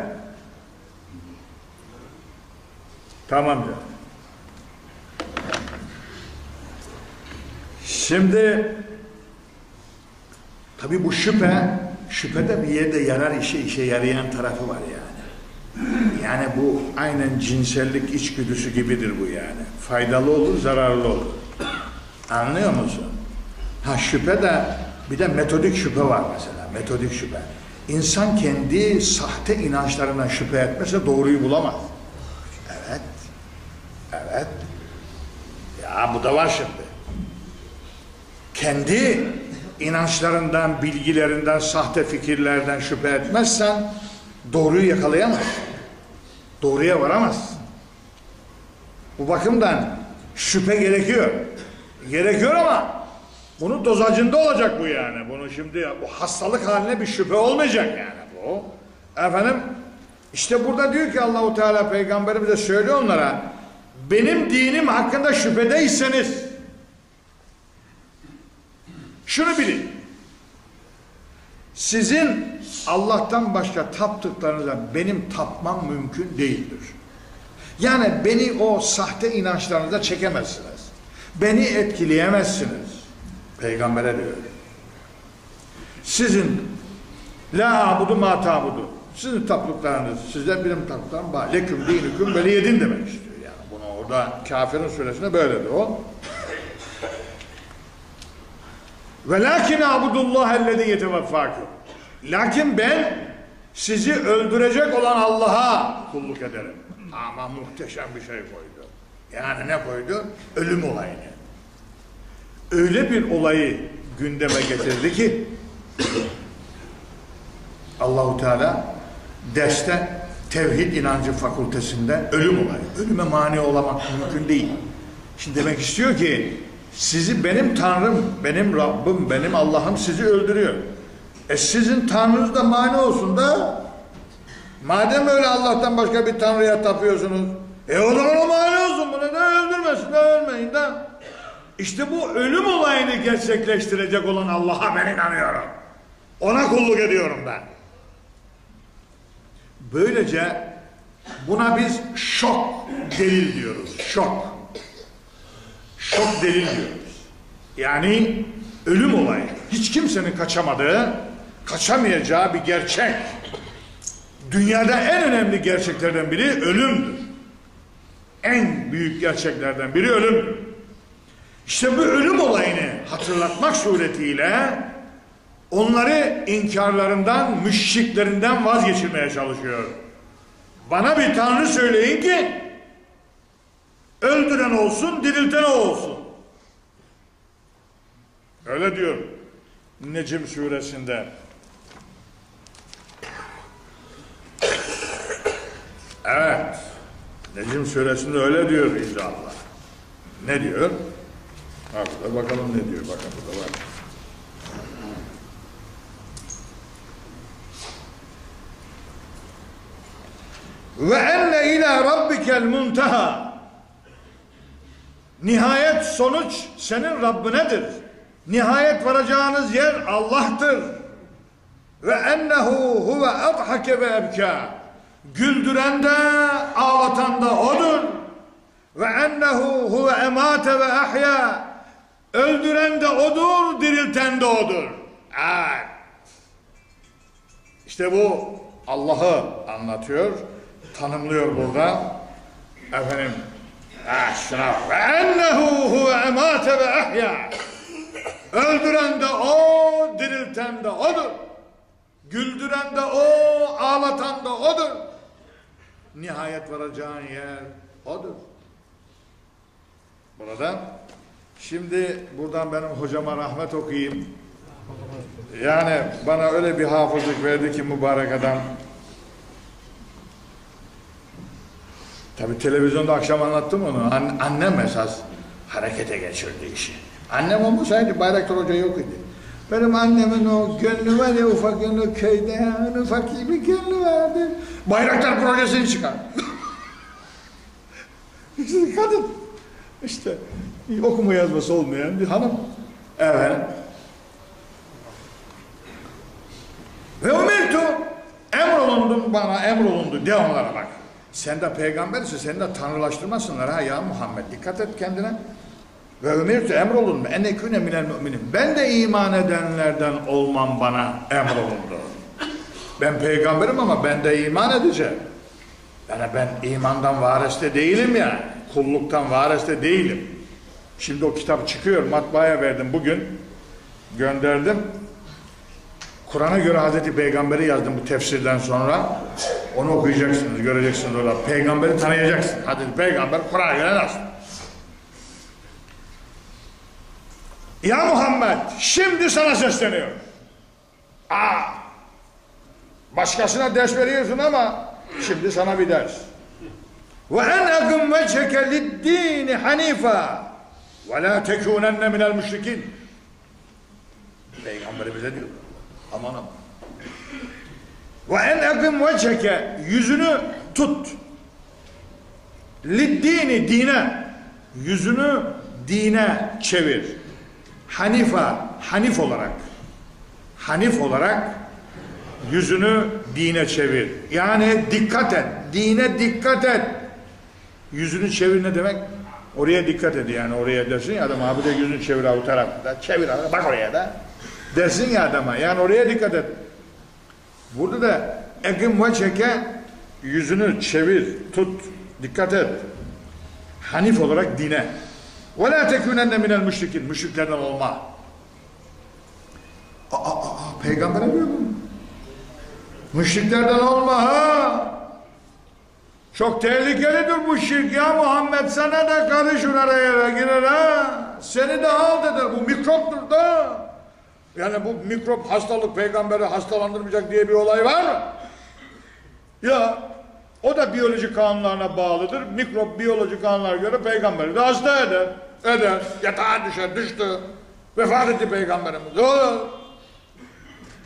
Tamam canım. Şimdi tabi bu şüphe şüphede bir yerde yarar işe işe yarayan tarafı var yani. Yani bu aynen cinsellik içgüdüsü gibidir bu yani. Faydalı olur, zararlı olur. Anlıyor musun? Ha şüphe de bir de metodik şüphe var mesela. Metodik şüphe. İnsan kendi sahte inançlarından şüphe etmese doğruyu bulamaz. Evet. Evet. Ya bu da var şimdi. Kendi inançlarından, bilgilerinden, sahte fikirlerden şüphe etmezsen doğruyu yakalayamaz. Doğruya varamaz. Bu bakımdan şüphe gerekiyor. Gerekiyor ama bunun dozacında olacak bu yani. Bunu şimdi bu hastalık haline bir şüphe olmayacak yani bu. Efendim işte burada diyor ki Allahu Teala peygamberimize söylüyor onlara benim dinim hakkında şüphedeyseniz şunu bilin. Sizin Allah'tan başka taptıklarınıza benim tapmam mümkün değildir. Yani beni o sahte inançlarınıza çekemezsiniz. Beni etkileyemezsiniz. Peygamber'e diyor. Sizin la abudu ma tabudu. Sizin taptıklarınız, sizler benim taptıklarım var. Leküm dinüküm böyle demek istiyor yani. Bunu orada kafirin suresinde böyle diyor. Ve lakin abudullah ellezî yeteveffâküm. Lakin ben sizi öldürecek olan Allah'a kulluk ederim. Ama muhteşem bir şey koydu. Yani ne koydu? Ölüm olayını öyle bir olayı gündeme getirdi ki Allahu Teala derste tevhid inancı fakültesinde ölüm olayı. Ölüme mani olamak mümkün değil. Şimdi demek istiyor ki sizi benim Tanrım, benim Rabbim, benim Allah'ım sizi öldürüyor. E sizin Tanrınız da mani olsun da Madem öyle Allah'tan başka bir tanrıya tapıyorsunuz. E o zaman o mani olsun bunu da öldürmesin de ölmeyin de. İşte bu ölüm olayını gerçekleştirecek olan Allah'a ben inanıyorum. Ona kulluk ediyorum ben. Böylece buna biz şok delil diyoruz. Şok. Şok delil diyoruz. Yani ölüm olayı. Hiç kimsenin kaçamadığı, kaçamayacağı bir gerçek. Dünyada en önemli gerçeklerden biri ölümdür. En büyük gerçeklerden biri ölümdür. İşte bu ölüm olayını hatırlatmak suretiyle onları inkarlarından, müşriklerinden vazgeçirmeye çalışıyor. Bana bir tanrı söyleyin ki öldüren olsun, dirilten o olsun. Öyle diyor Necim suresinde. Evet. Necim suresinde öyle diyor inşallah. Ne diyor? Ha, bakalım ne diyor. Bakın burada var. Ve enne ila rabbikel muntaha. Nihayet sonuç senin Rabbinedir. Nihayet varacağınız yer Allah'tır. Ve ennehu huve adhake ve ebka. Güldüren de ağlatan da odur. Ve ennehu huve emate ve ahya. Öldüren de odur, dirilten de odur. Evet. İşte bu Allah'ı anlatıyor, tanımlıyor burada. Efendim, bak. Ve ennehu huve emate ve ahya. Öldüren de o, dirilten de odur. Güldüren de o, ağlatan da odur. Nihayet varacağın yer odur. Burada şimdi buradan benim hocama rahmet okuyayım. Yani bana öyle bir hafızlık verdi ki mübarek adam. Tabi televizyonda akşam anlattım onu. An annem esas harekete geçirdi işi. Annem olmasaydı Bayraktar Hoca yok idi. Benim annemin o gönlü var ya ufak gönlü köyde ya, ufak bir gönlü vardı. Bayraktar projesini çıkar. işte kadın. İşte okuma yazması olmayan bir hanım. Evet. Ve umirtu emrolundum bana emrolundu devamlara bak. Sen de peygambersin seni de tanrılaştırmasınlar ha ya Muhammed dikkat et kendine. Ve umirtu emrolundum en ekune minel müminin. Ben de iman edenlerden olmam bana emrolundu. Ben peygamberim ama ben de iman edeceğim. Yani ben imandan variste değilim ya. Kulluktan variste değilim. Şimdi o kitap çıkıyor. Matbaaya verdim bugün. Gönderdim. Kur'an'a göre Hazreti Peygamber'i yazdım bu tefsirden sonra. Onu okuyacaksınız, göreceksiniz orada. Peygamberi tanıyacaksın. Hazreti Peygamber Kur'an'a göre nasıl? Ya Muhammed şimdi sana sesleniyorum. Aa, başkasına ders veriyorsun ama şimdi sana bir ders. Ve en akım vecheke lid-dini hanifa ve la tekunenne minel müşrikin. Peygamberi bize diyor. Aman aman. Ve en akım vecheke yüzünü tut. Lid-dini dine yüzünü dine çevir. Hanifa, Hanif olarak Hanif olarak yüzünü dine çevir. Yani dikkat et. Dine dikkat et. Yüzünü çevir ne demek? Oraya dikkat et yani oraya dersin ya adam abi de yüzünü çevir abi tarafta. Çevir abi bak oraya da. Dersin ya adama yani oraya dikkat et. Burada da ekim ve çeke yüzünü çevir, tut, dikkat et. Hanif olarak dine. Ve la tekunenne minel müşrikin. Müşriklerden olma. Aa, aa, aa, peygamber diyor mu? Müşriklerden olma ha. Çok tehlikelidir bu şirk ya Muhammed sana da karışır araya girer ha. Seni de halt eder bu mikroptur da. Yani bu mikrop hastalık peygamberi hastalandırmayacak diye bir olay var? Ya o da biyoloji kanunlarına bağlıdır. Mikrop biyoloji kanunlara göre peygamberi de hasta eder. Eder. Yatağa düşer. Düştü. Vefat etti peygamberimiz. Olur.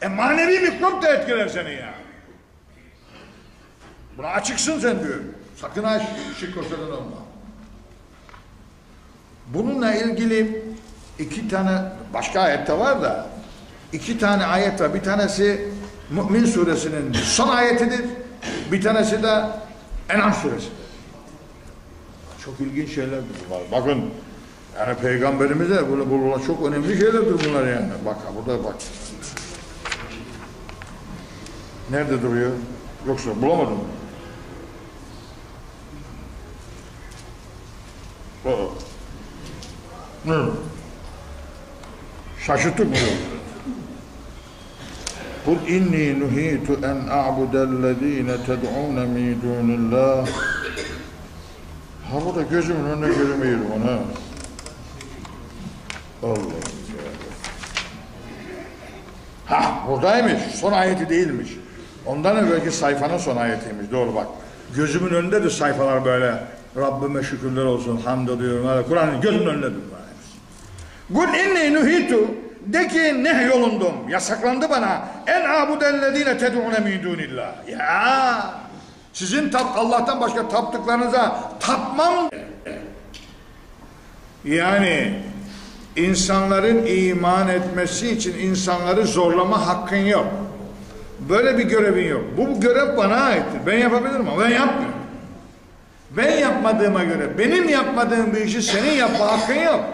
E manevi mikrop da etkiler seni ya. Buna açıksın sen diyor. Sakın aç, şirk koşadan olma. Bununla ilgili iki tane, başka ayette var da, iki tane ayet var. Bir tanesi Mü'min suresinin son ayetidir. Bir tanesi de En'am suresidir. Çok ilginç şeylerdir bunlar. Bakın, yani peygamberimize bunu, bunlar çok önemli şeylerdir bunlar yani. Bak burada bak. Nerede duruyor? Yoksa bulamadım? Aa. Ne? Şaşırttık mı? Kul inni nuhitu en a'budellezine ted'un min dunillah. Ha burada gözümün önüne göremiyorum onu. ha. Allah Ha buradaymış. Son ayeti değilmiş. Ondan evvelki sayfanın son ayetiymiş. Doğru bak. Gözümün önündedir sayfalar böyle. Rabbime şükürler olsun. Hamd ediyorum. Kur'an'ın gözümün önündedir. Kul inni nuhitu de ki nehyolundum. Yasaklandı bana. En abudellezine ted'une min. Ya sizin tap Allah'tan başka taptıklarınıza tapmam. Yani insanların iman etmesi için insanları zorlama hakkın yok. Böyle bir görevin yok. Bu görev bana aittir. Ben yapabilirim ama ben yapmıyorum. Ben yapmadığıma göre benim yapmadığım bir işi senin yapma hakkın yok.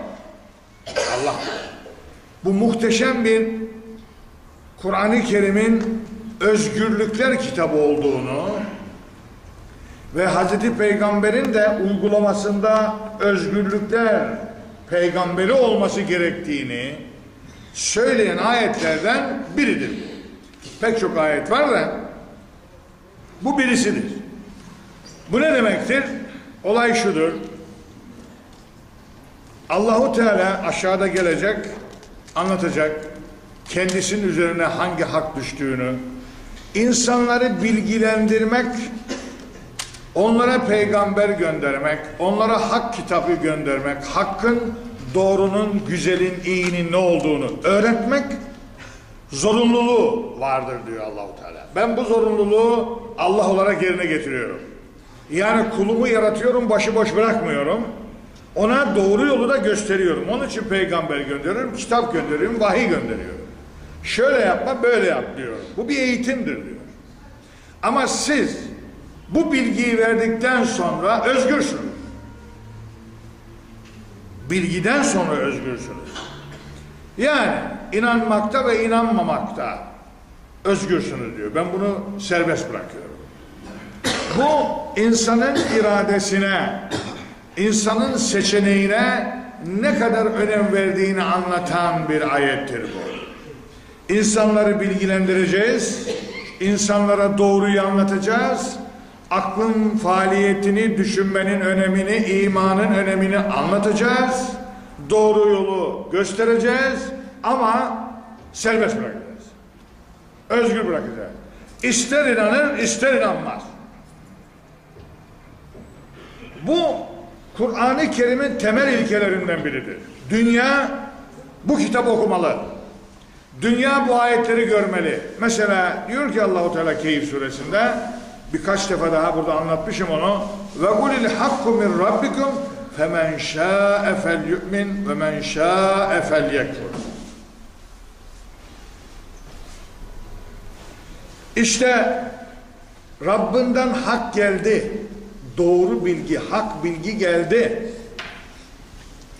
Allah. Bu muhteşem bir Kur'an-ı Kerim'in özgürlükler kitabı olduğunu ve Hazreti Peygamber'in de uygulamasında özgürlükler peygamberi olması gerektiğini söyleyen ayetlerden biridir. Pek çok ayet var da bu birisidir. Bu ne demektir? Olay şudur. Allahu Teala aşağıda gelecek, anlatacak kendisinin üzerine hangi hak düştüğünü, insanları bilgilendirmek, onlara peygamber göndermek, onlara hak kitabı göndermek, hakkın, doğrunun, güzelin, iyinin ne olduğunu öğretmek zorunluluğu vardır diyor Allahu Teala. Ben bu zorunluluğu Allah olarak yerine getiriyorum. Yani kulumu yaratıyorum, başıboş bırakmıyorum. Ona doğru yolu da gösteriyorum. Onun için peygamber gönderiyorum, kitap gönderiyorum, vahiy gönderiyorum. Şöyle yapma, böyle yap diyor. Bu bir eğitimdir diyor. Ama siz bu bilgiyi verdikten sonra özgürsünüz. Bilgiden sonra özgürsünüz. Yani inanmakta ve inanmamakta özgürsünüz diyor. Ben bunu serbest bırakıyorum. Bu insanın iradesine, insanın seçeneğine ne kadar önem verdiğini anlatan bir ayettir bu. İnsanları bilgilendireceğiz, insanlara doğruyu anlatacağız, aklın faaliyetini, düşünmenin önemini, imanın önemini anlatacağız, doğru yolu göstereceğiz ama serbest bırakacağız. Özgür bırakacağız. İster inanır, ister inanmaz. Bu Kur'an-ı Kerim'in temel ilkelerinden biridir. Dünya bu kitabı okumalı. Dünya bu ayetleri görmeli. Mesela diyor ki Allahu Teala Keyif suresinde birkaç defa daha burada anlatmışım onu. Ve kulil hakku min rabbikum femen şa'e fel yu'min ve men şa'e fel yekfur. İşte Rabbinden hak geldi. Doğru bilgi, hak bilgi geldi.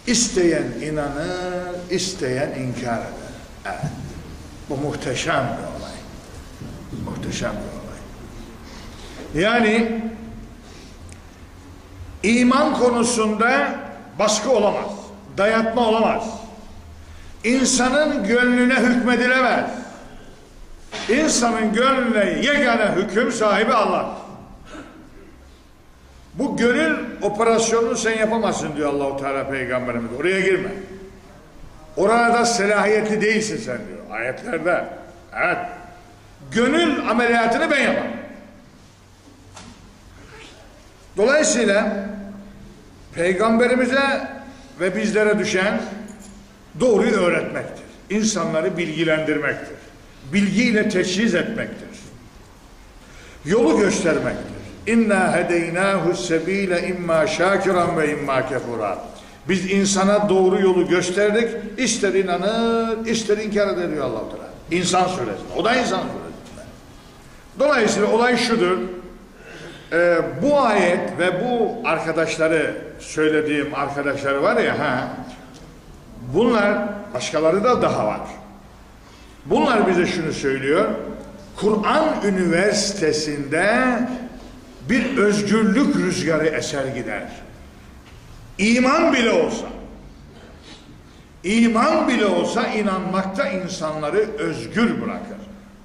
İsteyen inanır, isteyen inkar eder. Evet. Bu muhteşem bir olay. Muhteşem bir olay. Yani iman konusunda baskı olamaz. Dayatma olamaz. İnsanın gönlüne hükmedilemez. İnsanın gönlüne yegane hüküm sahibi Allah. Bu gönül operasyonunu sen yapamazsın diyor Allahu Teala peygamberimiz. Oraya girme. Orada selahiyetli değilsin sen diyor ayetlerde. Evet. Gönül ameliyatını ben yaparım. Dolayısıyla peygamberimize ve bizlere düşen doğruyu öğretmektir. İnsanları bilgilendirmektir. Bilgiyle teşhis etmektir. Yolu göstermektir. İnna hedeynahu sebile imma şakiran ve imma kefura. Biz insana doğru yolu gösterdik. İster inanır, ister inkar eder diyor Allah-u Teala. İnsan suresinde. O da insan suresinde. Dolayısıyla olay şudur. Ee, bu ayet ve bu arkadaşları söylediğim arkadaşları var ya ha bunlar başkaları da daha var. Bunlar bize şunu söylüyor. Kur'an Üniversitesi'nde bir özgürlük rüzgarı eser gider. İman bile olsa iman bile olsa inanmakta insanları özgür bırakır.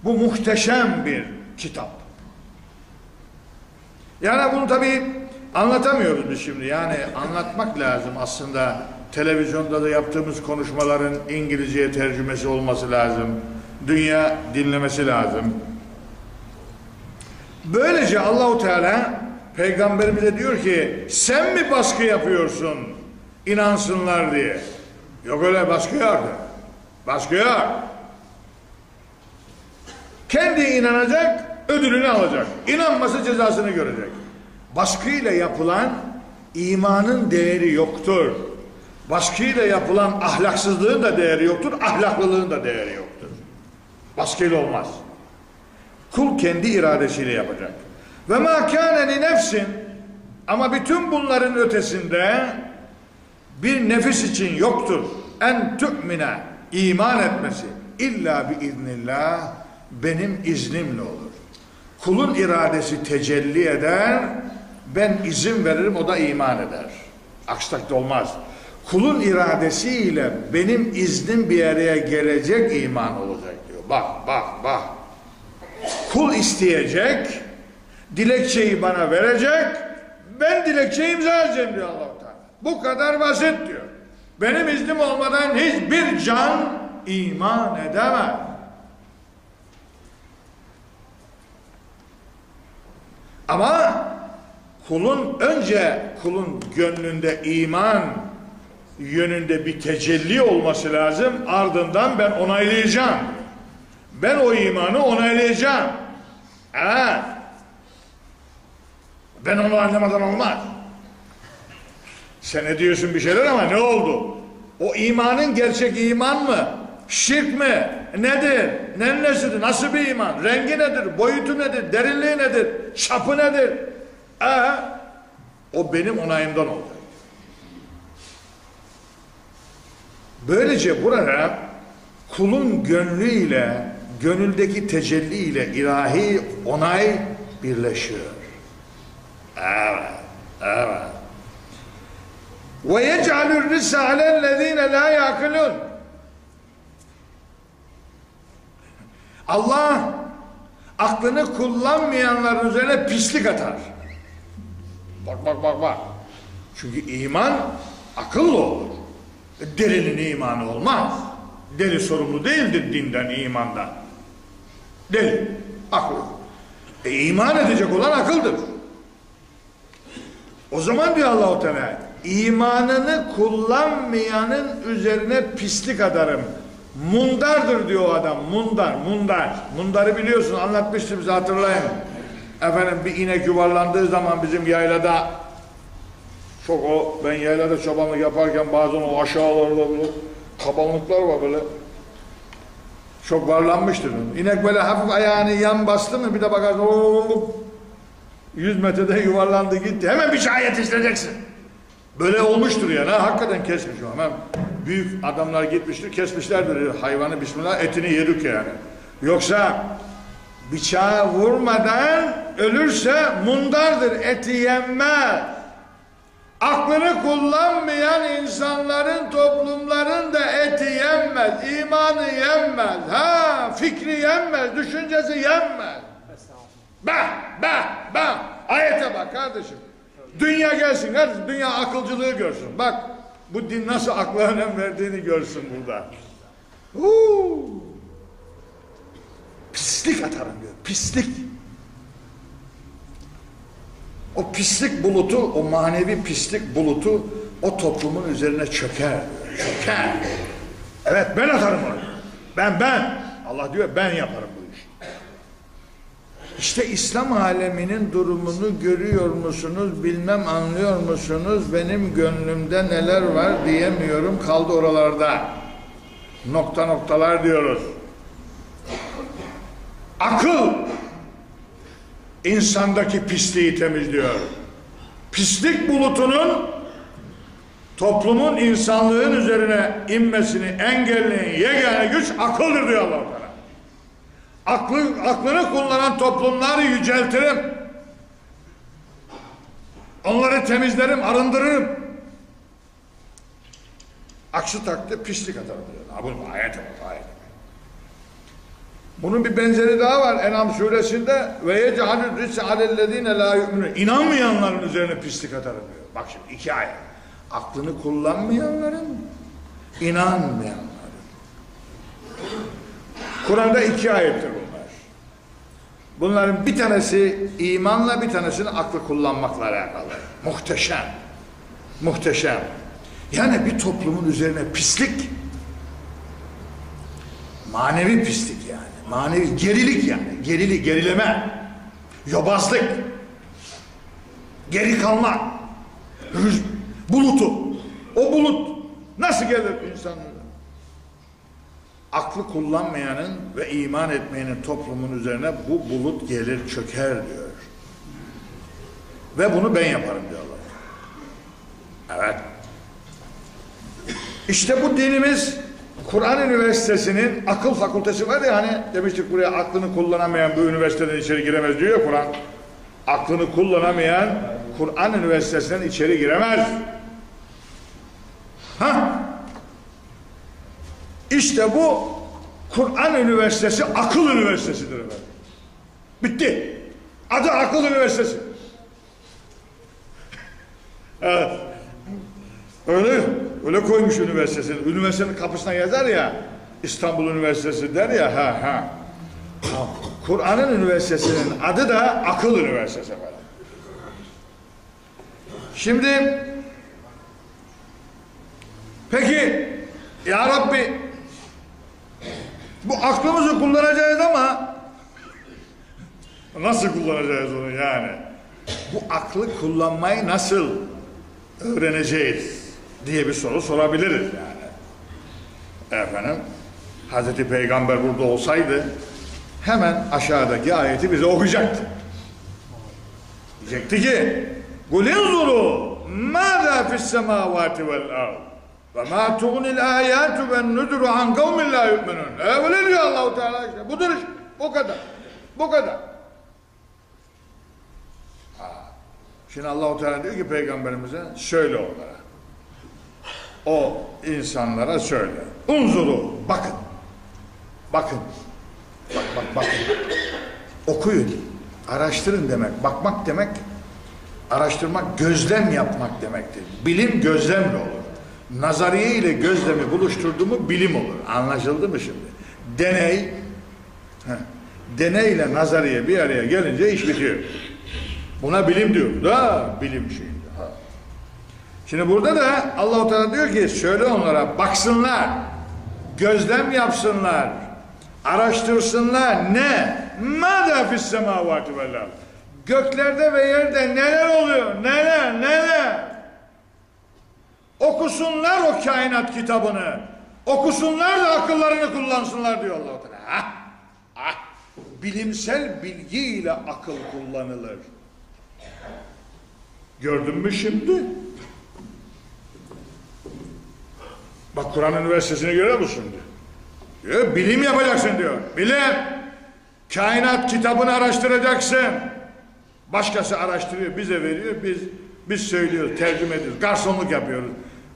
Bu muhteşem bir kitap. Yani bunu tabii anlatamıyoruz biz şimdi. Yani anlatmak lazım aslında. Televizyonda da yaptığımız konuşmaların İngilizceye tercümesi olması lazım. Dünya dinlemesi lazım. Böylece Allahu Teala peygamberimize diyor ki sen mi baskı yapıyorsun inansınlar diye. Yok öyle baskı yok. Baskı yok. Kendi inanacak, ödülünü alacak. İnanması cezasını görecek. Baskıyla yapılan imanın değeri yoktur. Baskıyla yapılan ahlaksızlığın da değeri yoktur, ahlaklılığın da değeri yoktur. Baskıyla olmaz. Kul kendi iradesiyle yapacak. Ve ma kâne li nefsin ama bütün bunların ötesinde bir nefis için yoktur. En tü'mine iman etmesi illa bi iznillah benim iznimle olur. Kulun iradesi tecelli eder, ben izin veririm o da iman eder. Aksi takdirde olmaz. Kulun iradesiyle benim iznim bir araya gelecek iman olacak diyor. Bak bak bak. Kul isteyecek, dilekçeyi bana verecek, ben dilekçeyi imza edeceğim diyor allah Teala. Bu kadar basit diyor. Benim iznim olmadan hiçbir can iman edemez. Ama kulun önce kulun gönlünde iman yönünde bir tecelli olması lazım. Ardından ben onaylayacağım. Ben o imanı onaylayacağım. Evet. Ben onu anlamadan olmaz. Sen ediyorsun bir şeyler ama ne oldu? O imanın gerçek iman mı? Şirk mi? Nedir? Ne nesidir? Nasıl bir iman? Rengi nedir? Boyutu nedir? Derinliği nedir? Çapı nedir? Ee, o benim onayımdan olacak. Böylece burada kulun gönlüyle, gönüldeki tecelli ile ilahi onay birleşiyor. Evet, evet. Ve yec'alur risse alellezine la yakilun. Allah aklını kullanmayanların üzerine pislik atar. Bak bak bak bak. Çünkü iman akıllı olur. Delinin imanı olmaz. Deli sorumlu değildir dinden, imandan. Deli, akıl. E iman edecek olan akıldır. O zaman diyor Allah-u Teala, imanını kullanmayanın üzerine pislik atarım. Mundardır diyor adam, mundar, mundar. Mundarı biliyorsun, anlatmıştım bize hatırlayın. Efendim bir inek yuvarlandığı zaman bizim yaylada çok o ben yaylada çobanlık yaparken bazen o aşağılarda böyle kabanlıklar var böyle. Çok varlanmıştır. İnek böyle hafif ayağını yan bastı mı bir de bakarsın o 100 metrede yuvarlandı gitti. Hemen bir çay yetiştireceksin. Böyle olmuştur yani. Ha, hakikaten kesmiş o. Hemen büyük adamlar gitmiştir kesmişlerdir hayvanı bismillah etini yedik yani. Yoksa bıçağı vurmadan ölürse mundardır eti yenmez. Aklını kullanmayan insanların, toplumların da eti yenmez, imanı yenmez, ha fikri yenmez, düşüncesi yenmez. Bah, bah, bah. Ayete bak kardeşim. Dünya gelsin kardeşim, dünya akılcılığı görsün. Bak, bu din nasıl akla önem verdiğini görsün burada. Huu. Pislik atarım diyor, pislik. O pislik bulutu, o manevi pislik bulutu o toplumun üzerine çöker. Çöker. Evet ben atarım onu. Ben ben. Allah diyor ben yaparım bu işi. İşte İslam aleminin durumunu görüyor musunuz, bilmem anlıyor musunuz, benim gönlümde neler var diyemiyorum, kaldı oralarda. Nokta noktalar diyoruz. Akıl insandaki pisliği temizliyor. Pislik bulutunun toplumun insanlığın üzerine inmesini engelleyen yegane güç akıldır diyor Allah Teala. Aklı, aklını kullanan toplumları yüceltirim. Onları temizlerim, arındırırım. Aksi takdirde pislik atarım diyor. Ha, bu ayet ayet. Bunun bir benzeri daha var Enam suresinde ve yec'alü rise alellezine la yu'minun. İnanmayanların üzerine pislik atarım diyor. Bak şimdi iki ayet. Aklını kullanmayanların, inanmayanların. Kur'an'da iki ayettir bunlar. Bunların bir tanesi imanla bir tanesini aklı kullanmakla alakalı. Muhteşem. Muhteşem. Yani bir toplumun üzerine pislik manevi pislik yani. Manevi gerilik yani. Gerilik, gerileme. Yobazlık. Geri kalma. Rüz, bulutu. O bulut nasıl gelir insanlara? Aklı kullanmayanın ve iman etmeyenin toplumun üzerine bu bulut gelir çöker diyor. Ve bunu ben yaparım diyor Allah. Evet. İşte bu dinimiz Kur'an Üniversitesi'nin akıl fakültesi var ya hani demiştik buraya aklını kullanamayan bu üniversiteden içeri giremez diyor ya Kur'an. Aklını kullanamayan Kur'an Üniversitesi'nden içeri giremez. Ha? İşte bu Kur'an Üniversitesi akıl üniversitesidir efendim. Bitti. Adı akıl üniversitesi. evet. Öyle, öyle koymuş üniversitesini. Üniversitenin kapısına yazar ya, İstanbul Üniversitesi der ya, ha ha. Kur'an'ın üniversitesinin adı da Akıl Üniversitesi efendim. Şimdi, peki, Ya Rabbi, bu aklımızı kullanacağız ama nasıl kullanacağız onu yani? Bu aklı kullanmayı nasıl öğreneceğiz? diye bir soru sorabiliriz yani. Efendim, Hazreti Peygamber burada olsaydı hemen aşağıdaki ayeti bize okuyacaktı. Diyecekti ki Gulinzuru mâzâ fissemâvâti vel ard ve mâ tuğnil âyâtu ven nüdürü an kavmin lâ yu'minun. E, öyle diyor Allahu Teala işte. Budur işte. Bu kadar. Bu kadar. Ha. Şimdi Allahu Teala diyor ki peygamberimize şöyle onlara o insanlara söyle. Unzuru, bakın. Bakın. Bak bak bakın. Okuyun. Araştırın demek. Bakmak demek araştırmak, gözlem yapmak demektir. Bilim gözlemle olur. Nazariye ile gözlemi buluşturdu mu bilim olur. Anlaşıldı mı şimdi? Deney heh, deney ile nazariye bir araya gelince iş bitiyor. Buna bilim diyor. Da bilim şey. Şimdi burada da Allah-u Teala diyor ki söyle onlara baksınlar, gözlem yapsınlar, araştırsınlar ne? Mâdâ fis semâvâti vel Göklerde ve yerde neler oluyor? Neler, neler? Okusunlar o kainat kitabını. Okusunlar da akıllarını kullansınlar diyor Allah-u Teala. Ah, ah. Bilimsel bilgiyle akıl kullanılır. Gördün mü şimdi? Kur'an Üniversitesi'ni görüyor musun diyor. Bilim yapacaksın diyor. Bilim. Kainat kitabını araştıracaksın. Başkası araştırıyor, bize veriyor. Biz biz söylüyoruz, tercüme ediyoruz. Garsonluk yapıyoruz.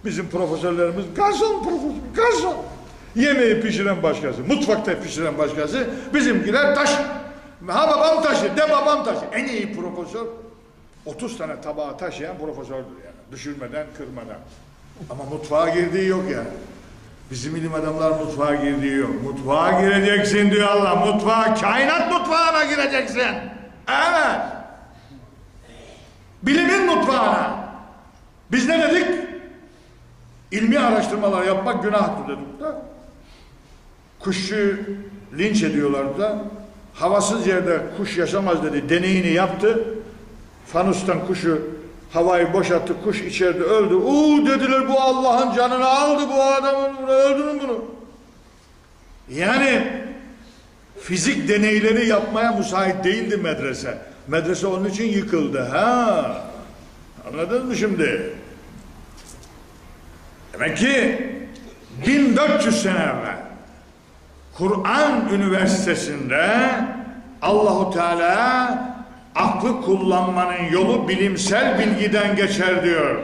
Bizim profesörlerimiz garson profesör, garson. Yemeği pişiren başkası, mutfakta pişiren başkası. Bizimkiler taş. Ha babam taşı, de babam taşı. En iyi profesör 30 tane tabağı taşıyan profesördür yani. Düşürmeden, kırmadan. Ama mutfağa girdiği yok yani. Bizim ilim adamlar mutfağa girdiği yok. Mutfağa gireceksin diyor Allah. Mutfağa, kainat mutfağına gireceksin. Evet. Bilimin mutfağına. Biz ne dedik? İlmi araştırmalar yapmak günahtır dedik de. Kuşçu linç ediyorlardı da Havasız yerde kuş yaşamaz dedi. Deneyini yaptı. Fanustan kuşu havayı boşalttı. Kuş içeride öldü. Uuu dediler bu Allah'ın canını aldı bu adamın. Öldürün bunu. Yani fizik deneyleri yapmaya müsait değildi medrese. Medrese onun için yıkıldı. Ha. Anladın mı şimdi? Demek ki 1400 sene evvel Kur'an Üniversitesi'nde Allahu Teala aklı kullanmanın yolu bilimsel bilgiden geçer diyor.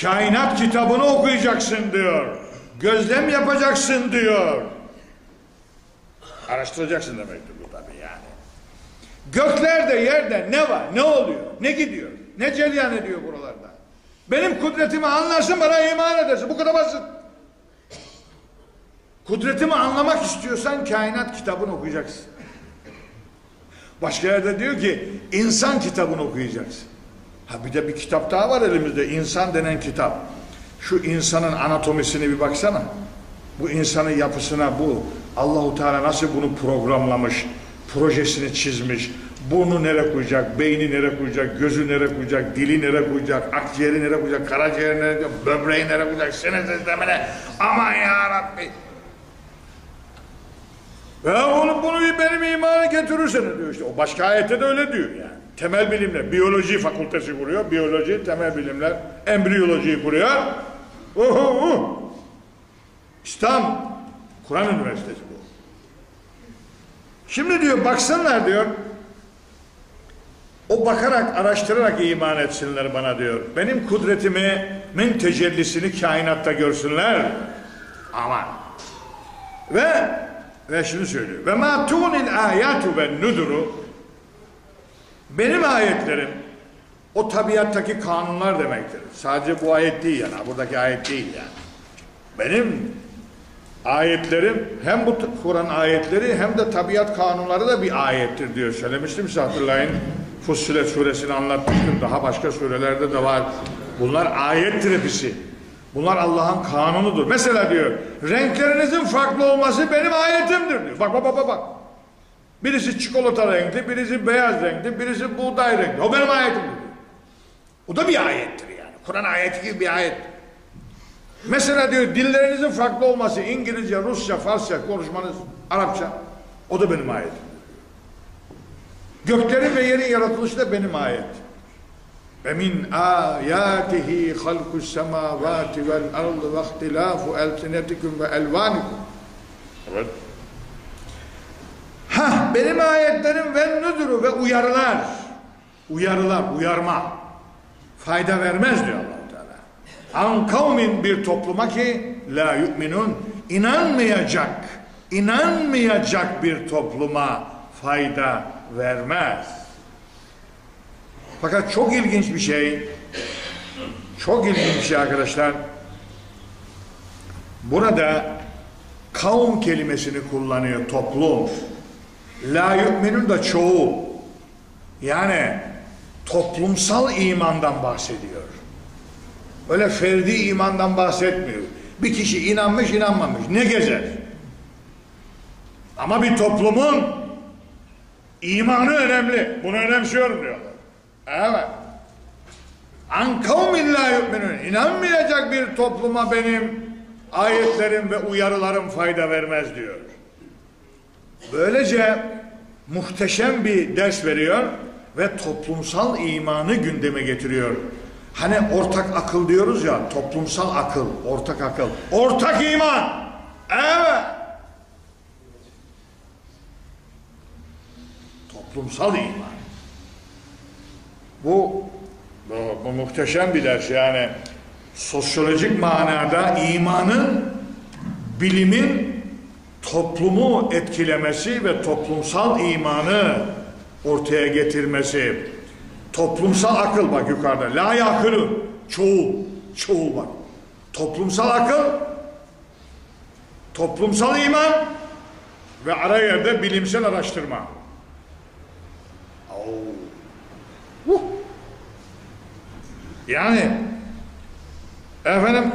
Kainat kitabını okuyacaksın diyor. Gözlem yapacaksın diyor. Araştıracaksın demektir bu tabii yani. Göklerde yerde ne var, ne oluyor, ne gidiyor, ne cereyan ediyor buralarda. Benim kudretimi anlarsın bana iman edersin. Bu kadar basit. Kudretimi anlamak istiyorsan kainat kitabını okuyacaksın. Başka yerde diyor ki insan kitabını okuyacaksın. Ha bir de bir kitap daha var elimizde. insan denen kitap. Şu insanın anatomisini bir baksana. Bu insanın yapısına bu Allahu Teala nasıl bunu programlamış, projesini çizmiş. Burnu nereye koyacak, beyni nereye koyacak, gözü nereye koyacak, dili nereye koyacak, akciğeri nereye koyacak, karaciğeri nereye koyacak, böbreği nereye koyacak, sinir sistemine. Aman ya Rabbi. Ya onu bunu benim imana getirirsen diyor işte. O başka ayette de öyle diyor yani. Temel bilimler, biyoloji fakültesi kuruyor. Biyoloji, temel bilimler, embriyolojiyi kuruyor. Uhu, uhu. İslam, Kur'an Üniversitesi bu. Şimdi diyor baksınlar diyor. O bakarak, araştırarak iman etsinler bana diyor. Benim kudretimi, min tecellisini kainatta görsünler. Aman. Ve ve şunu söylüyor. Ve ma tunil ayatu ve nuduru benim ayetlerim o tabiattaki kanunlar demektir. Sadece bu ayet değil yani. Buradaki ayet değil yani. Benim ayetlerim hem bu Kur'an ayetleri hem de tabiat kanunları da bir ayettir diyor. Söylemiştim size hatırlayın. Fussilet suresini anlatmıştım. Daha başka surelerde de var. Bunlar ayettir hepsi. Bunlar Allah'ın kanunudur. Mesela diyor, renklerinizin farklı olması benim ayetimdir diyor. Bak bak bak bak. Birisi çikolata renkli, birisi beyaz renkli, birisi buğday renkli. O benim ayetimdir diyor. O da bir ayettir yani. Kur'an ayeti gibi bir ayet. Mesela diyor dillerinizin farklı olması İngilizce, Rusça, Farsça konuşmanız, Arapça o da benim ayetim. Göklerin ve yerin yaratılışı da benim ayetim. Semavati vel ardı ve ihtilafu elsinetikum ve elvanikum. Evet. Ha benim ayetlerim ve nüdürü ve uyarılar. Uyarılar, uyarma. Fayda vermez diyor allah Teala. An kavmin bir topluma ki la yu'minun inanmayacak, inanmayacak bir topluma fayda vermez. Fakat çok ilginç bir şey, çok ilginç bir şey arkadaşlar. Burada kavm kelimesini kullanıyor toplum. La yu'minun da çoğu. Yani toplumsal imandan bahsediyor. Öyle ferdi imandan bahsetmiyor. Bir kişi inanmış inanmamış ne gezer? Ama bir toplumun imanı önemli. Bunu önemsiyorum diyorlar. Evet. An kavmin la. İnanmayacak bir topluma benim ayetlerim ve uyarılarım fayda vermez diyor. Böylece muhteşem bir ders veriyor ve toplumsal imanı gündeme getiriyor. Hani ortak akıl diyoruz ya, toplumsal akıl, ortak akıl. Ortak iman. Evet. Toplumsal iman. Bu, bu, bu muhteşem bir ders yani sosyolojik manada imanın bilimin toplumu etkilemesi ve toplumsal imanı ortaya getirmesi. Toplumsal akıl bak yukarıda. La yakılı. Çoğul. Çoğul bak. Toplumsal akıl toplumsal iman ve ara yerde bilimsel araştırma. Oh. Yani efendim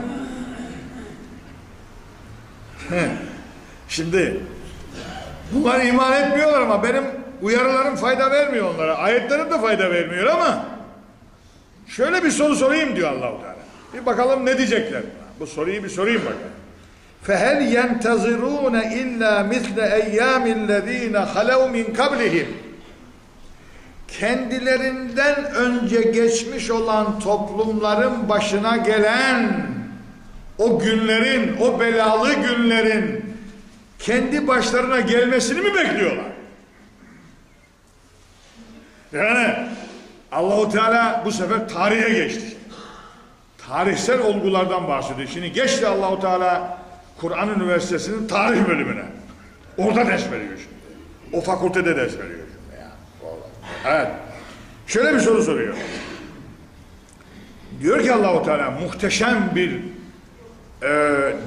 şimdi bunlar iman etmiyorlar ama benim uyarılarım fayda vermiyor onlara. Ayetlerim de fayda vermiyor ama şöyle bir soru sorayım diyor Allahu Teala. Bir bakalım ne diyecekler. Bu soruyu bir sorayım bakalım. فَهَلْ يَنْتَظِرُونَ اِلَّا مِثْلَ اَيَّامِ الَّذ۪ينَ خَلَوْ مِنْ قَبْلِهِمْ Kendilerinden önce geçmiş olan toplumların başına gelen o günlerin, o belalı günlerin kendi başlarına gelmesini mi bekliyorlar? Yani Allahu Teala bu sefer tarihe geçti. Tarihsel olgulardan bahsediyor. Şimdi geçti Allahu Teala Kur'an Üniversitesi'nin tarih bölümüne. Orada ders veriyor şimdi. O fakültede ders veriyor. Evet. Şöyle bir soru soruyor. Diyor ki Allahu Teala muhteşem bir e,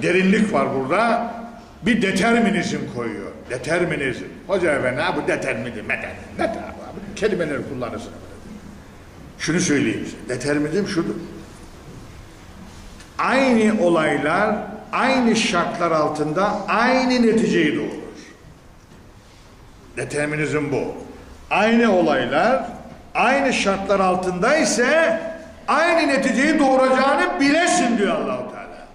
derinlik var burada. Bir determinizm koyuyor. Determinizm. Hoca efendi bu determinizm. Ne ne abi? Kelimeleri kullanırsın. Şunu söyleyeyim size. Determinizm şudur. Aynı olaylar aynı şartlar altında aynı neticeyi doğurur. Determinizm bu. Aynı olaylar aynı şartlar altında ise aynı neticeyi doğuracağını bilesin diyor Allahu Teala.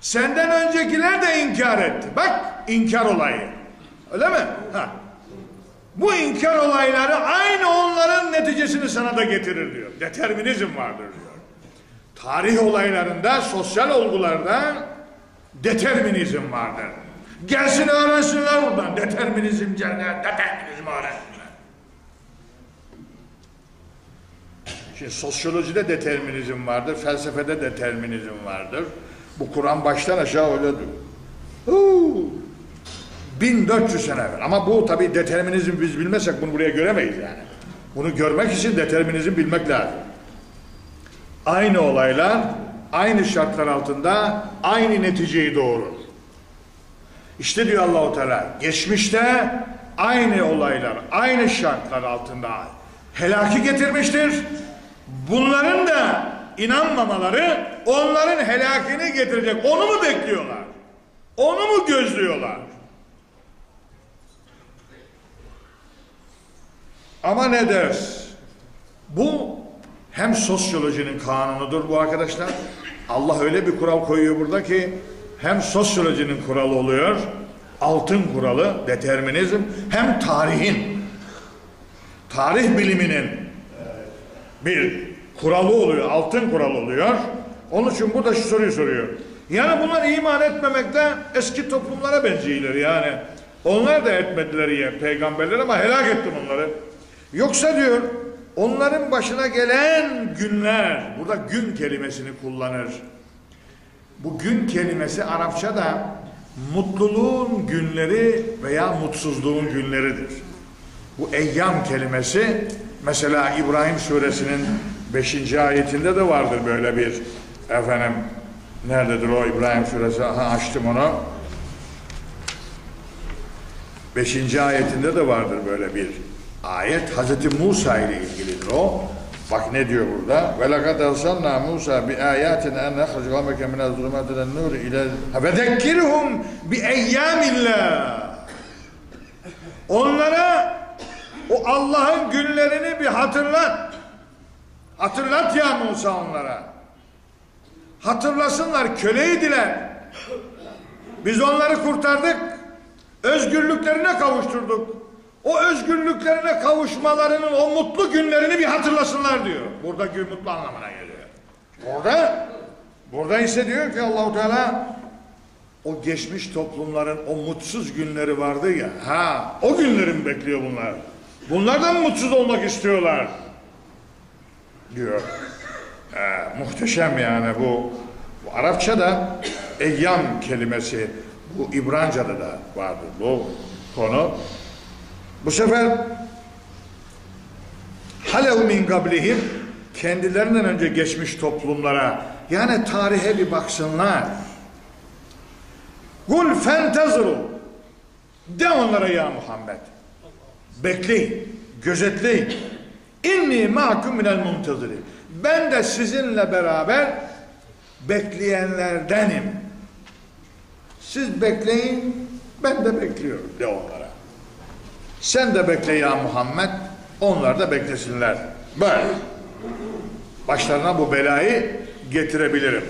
Senden öncekiler de inkar etti. Bak inkar olayı. Öyle mi? Ha. Bu inkar olayları aynı onların neticesini sana da getirir diyor. Determinizm vardır diyor. Tarih olaylarında, sosyal olgularda determinizm vardır. Gelsin öğrensinler buradan. Determinizm, determinizm öğrensinler. Şimdi sosyolojide determinizm vardır, felsefede determinizm vardır. Bu Kur'an baştan aşağı öyle diyor. 1400 sene evvel. Ama bu tabi determinizm biz bilmezsek bunu buraya göremeyiz yani. Bunu görmek için determinizm bilmek lazım. Aynı olaylar aynı şartlar altında aynı neticeyi doğurur. İşte diyor Allahu Teala geçmişte aynı olaylar aynı şartlar altında helaki getirmiştir. Bunların da inanmamaları onların helakini getirecek. Onu mu bekliyorlar? Onu mu gözlüyorlar? Ama ne ders? Bu hem sosyolojinin kanunudur bu arkadaşlar. Allah öyle bir kural koyuyor burada ki hem sosyolojinin kuralı oluyor, altın kuralı, determinizm, hem tarihin, tarih biliminin bir kuralı oluyor, altın kural oluyor. Onun için burada şu soruyu soruyor. Yani bunlar iman etmemekte eski toplumlara benziyorlar yani. Onlar da etmediler ya peygamberler ama helak ettim onları. Yoksa diyor onların başına gelen günler, burada gün kelimesini kullanır. Bu gün kelimesi Arapçada mutluluğun günleri veya mutsuzluğun günleridir. Bu eyyam kelimesi mesela İbrahim suresinin 5. ayetinde de vardır böyle bir efendim nerededir o İbrahim suresi aha açtım onu 5. ayetinde de vardır böyle bir ayet Hazreti Musa ile ilgilidir o bak ne diyor burada ve lekad ersalna Musa bi ayatin en nehrucu kavmeke minel zulümati ilen nur ile ve zekkirhum bi eyyamillah onlara o Allah'ın günlerini bir hatırlat Hatırlat ya Musa onlara. Hatırlasınlar köleydiler. Biz onları kurtardık. Özgürlüklerine kavuşturduk. O özgürlüklerine kavuşmalarının o mutlu günlerini bir hatırlasınlar diyor. Burada gün mutlu anlamına geliyor. Orada burada ise diyor ki Allahu Teala o geçmiş toplumların o mutsuz günleri vardı ya. Ha, o günlerin bekliyor bunlar. Bunlardan mutsuz olmak istiyorlar diyor. Ee, muhteşem yani bu, bu Arapçada eyyam kelimesi bu İbranca'da da vardır bu konu. Bu sefer halev min gablihim kendilerinden önce geçmiş toplumlara yani tarihe bir baksınlar. Kul fentezru de onlara ya Muhammed. Bekleyin, gözetleyin. İnni ma'kum minel muntaziri. Ben de sizinle beraber bekleyenlerdenim. Siz bekleyin, ben de bekliyorum de onlara. Sen de bekle ya Muhammed, onlar da beklesinler. Böyle. Başlarına bu belayı getirebilirim.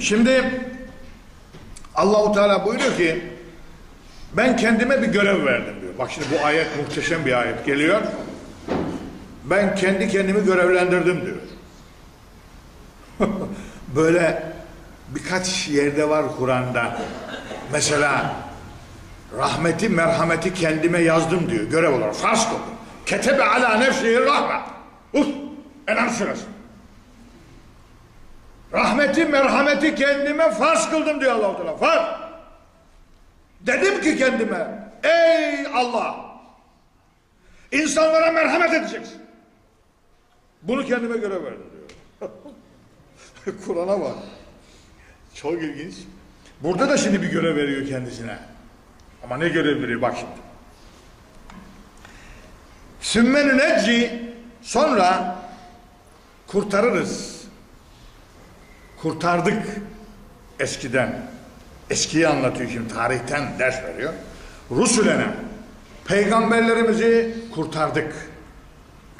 Şimdi Allahu Teala buyuruyor ki ben kendime bir görev verdim diyor. Bak şimdi bu ayet muhteşem bir ayet geliyor. Ben kendi kendimi görevlendirdim diyor. Böyle birkaç yerde var Kur'an'da. Mesela rahmeti merhameti kendime yazdım diyor görev olarak farz kıldım. Ketebe ala nefsihi rahme. Uf, Enam suresi. Rahmeti merhameti kendime farz kıldım diyor Allah-u Teala. Farz. Dedim ki kendime ey Allah insanlara merhamet edeceksin. Bunu kendime görev verdim diyor. Kur'an'a bak. Çok ilginç. Burada da şimdi bir görev veriyor kendisine. Ama ne görev veriyor bak şimdi. Sümmenü necci sonra kurtarırız. Kurtardık eskiden. Eskiyi anlatıyor şimdi tarihten ders veriyor. Rusulene peygamberlerimizi kurtardık.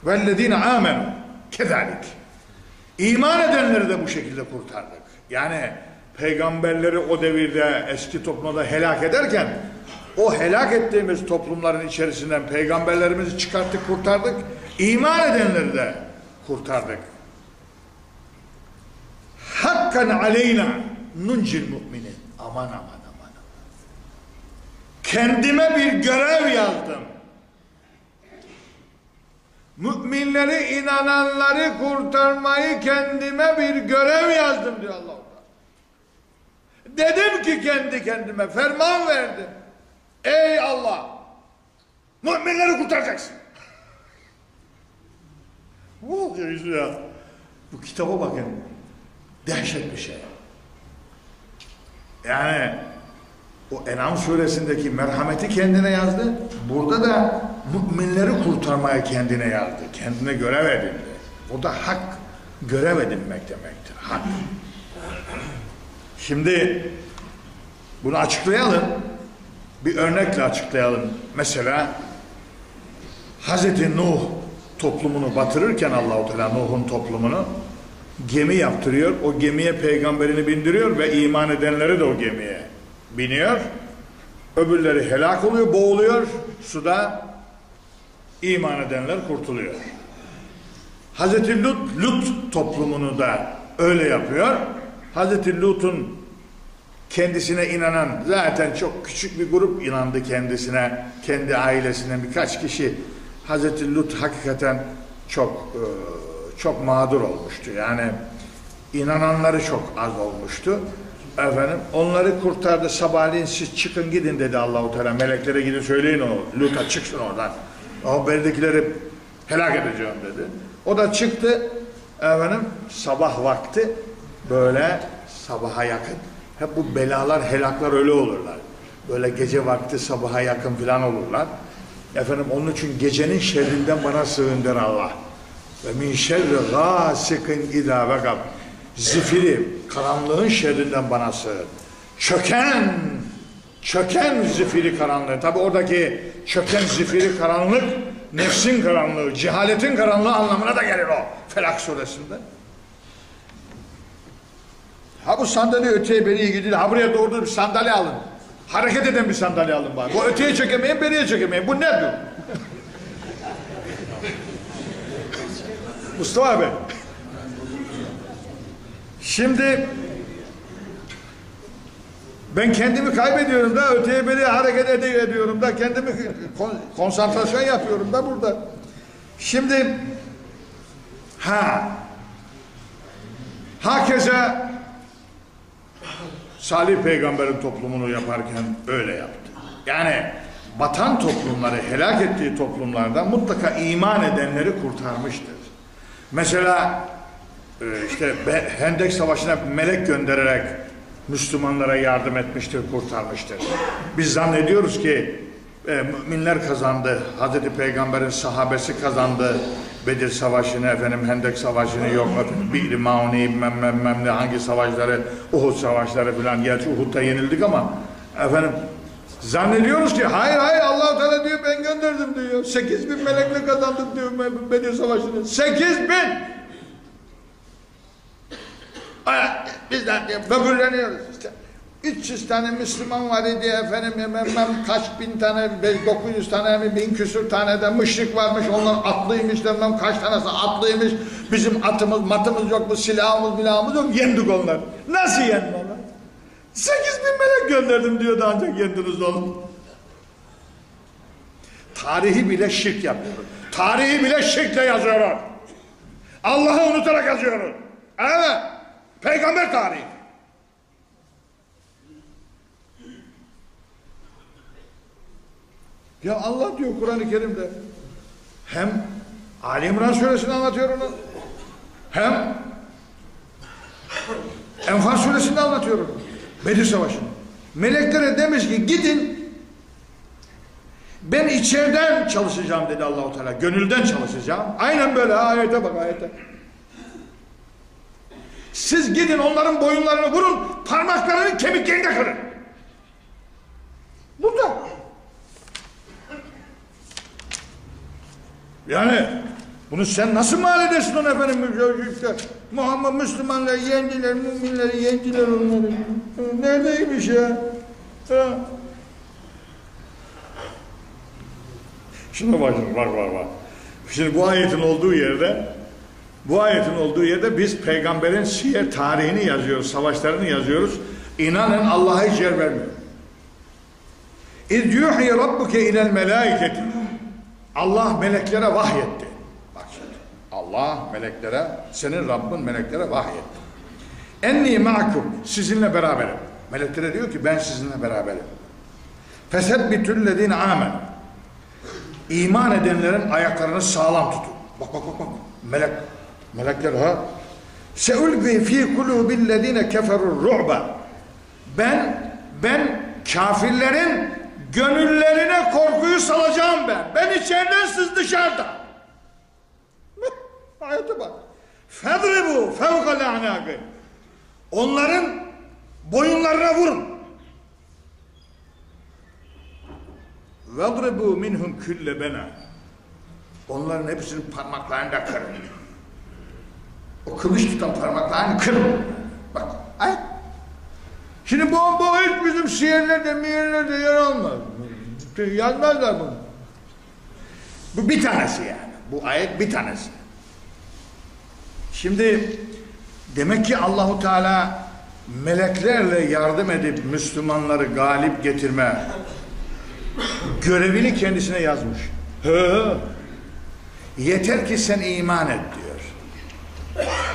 Vellezine amenu kezalik. İman edenleri de bu şekilde kurtardık. Yani peygamberleri o devirde eski toplumda helak ederken o helak ettiğimiz toplumların içerisinden peygamberlerimizi çıkarttık kurtardık. İman edenleri de kurtardık. Hakkan aleyna nuncil müminin. Aman aman aman. Kendime bir görev yazdım. Müminleri, inananları kurtarmayı kendime bir görev yazdım diyor Allah. Dedim ki kendi kendime ferman verdim. Ey Allah! Müminleri kurtaracaksın. Oluyor ya. Bu kitaba bakın. Dehşet bir şey. Yani o Enam suresindeki merhameti kendine yazdı. Burada da müminleri kurtarmaya kendine yazdı. Kendine görev edindi. O da hak görev edinmek demektir. Hak. Şimdi bunu açıklayalım. Bir örnekle açıklayalım. Mesela Hazreti Nuh toplumunu batırırken Allahu Teala Nuh'un toplumunu gemi yaptırıyor. O gemiye peygamberini bindiriyor ve iman edenleri de o gemiye biniyor. Öbürleri helak oluyor, boğuluyor suda. iman edenler kurtuluyor. Hazreti Lut, Lut toplumunu da öyle yapıyor. Hazreti Lut'un kendisine inanan zaten çok küçük bir grup inandı kendisine, kendi ailesinden birkaç kişi. Hazreti Lut hakikaten çok çok mağdur olmuştu. Yani inananları çok az olmuştu. Efendim onları kurtardı. Sabahleyin siz çıkın gidin dedi Allahu Teala. Meleklere gidin söyleyin o Lut'a çıksın oradan. O belirdekileri helak edeceğim dedi. O da çıktı. Efendim sabah vakti böyle sabaha yakın. Hep bu belalar, helaklar öyle olurlar. Böyle gece vakti sabaha yakın filan olurlar. Efendim onun için gecenin şerrinden bana sığındır Allah. Ve min şerri gâsikin idâ vekab. Zifiri, karanlığın şerrinden bana sığın. Çöken, çöken zifiri karanlığı. Tabi oradaki çöken zifiri karanlık, nefsin karanlığı, cehaletin karanlığı anlamına da gelir o. Felak suresinde. Ha bu sandalye öteye beriye gidiyor. Ha buraya doğru bir sandalye alın. Hareket eden bir sandalye alın bari. Bu öteye çekemeyin, beriye çekemeyin. Bu nedir? Mustafa abi. Şimdi ben kendimi kaybediyorum da öteye beriye hareket ediyorum da kendimi konsantrasyon yapıyorum da burada. Şimdi ha hakeza Salih peygamberin toplumunu yaparken öyle yaptı. Yani batan toplumları, helak ettiği toplumlardan mutlaka iman edenleri kurtarmıştır. Mesela e, işte Hendek Savaşı'na melek göndererek Müslümanlara yardım etmiştir, kurtarmıştır. Biz zannediyoruz ki e, müminler kazandı, Hazreti Peygamber'in sahabesi kazandı, Bedir Savaşı'nı, efendim Hendek Savaşı'nı yok, bir Mauni, mem, hangi savaşları, Uhud savaşları filan. Gerçi Uhud'da yenildik ama Efendim zannediyoruz ki hayır hayır allah Teala diyor ben gönderdim diyor. 8 bin melekle kazandık diyor Bedir Savaşı'nı. 8 bin! Bizden diyor böbürleniyoruz işte. 300 tane Müslüman var idi efendim bilmem kaç bin tane 900 tane mi bin küsür tane de müşrik varmış onlar atlıymış bilmem kaç tanesi atlıymış bizim atımız matımız yok mu silahımız milahımız yok yendik onlar nasıl yendin 8 bin melek gönderdim diyordu ancak yendiniz oğlum. Tarihi bile şirk yapıyor tarihi bile şirkle yazıyorlar Allah'ı unutarak yazıyorlar evet peygamber tarihi. Ya Allah diyor Kur'an-ı Kerim'de hem Ali İmran suresini anlatıyor onu hem Enfal suresinde anlatıyor onu. Bedir Savaşı'nı. Meleklere demiş ki gidin ben içeriden çalışacağım dedi Allahu Teala. Gönülden çalışacağım. Aynen böyle ayete bak ayete. Siz gidin onların boyunlarını vurun, parmaklarının kemiklerini de kırın. Burada. Yani bunu sen nasıl mal edersin ona efendim? Muhammed Müslümanlar yendiler, müminleri yendiler onları. Neredeymiş ya? Ha. Şuna bak, bak, bak, bak. Şimdi bu ayetin olduğu yerde bu ayetin olduğu yerde biz peygamberin siyer tarihini yazıyoruz, savaşlarını yazıyoruz. İnanın Allah'a hiç yer vermiyor. İz yuhi rabbuke ilel melaiketi. Allah meleklere vahyetti. Allah meleklere, senin Rabbin meleklere vahyetti. Enni ma'kum. Sizinle beraberim. Meleklere diyor ki ben sizinle beraberim. Fesebbitüllezine amen. İman edenlerin ayaklarını sağlam tutun. Bak bak bak bak. Melek. Melekler ha. Seulgi fi kulubillezine keferur ru'ba. Ben ben kafirlerin gönüllerine korkuyu salacağım ben. Ben içeriden siz dışarıda. Ayete bak. Fedribu fevka le'nâgı. Onların boyunlarına vurun. Vedribu minhum külle bena. Onların hepsinin parmaklarını da kırın. O kılıç tutan parmaklarını kırın. Bak ayet. Şimdi bu, bu hiç bizim şiirlerde, miyirlerde yer almaz. Yazmazlar bunu. Bu bir tanesi yani. Bu ayet bir tanesi. Şimdi demek ki Allahu Teala meleklerle yardım edip Müslümanları galip getirme görevini kendisine yazmış. He. Yeter ki sen iman et diyor.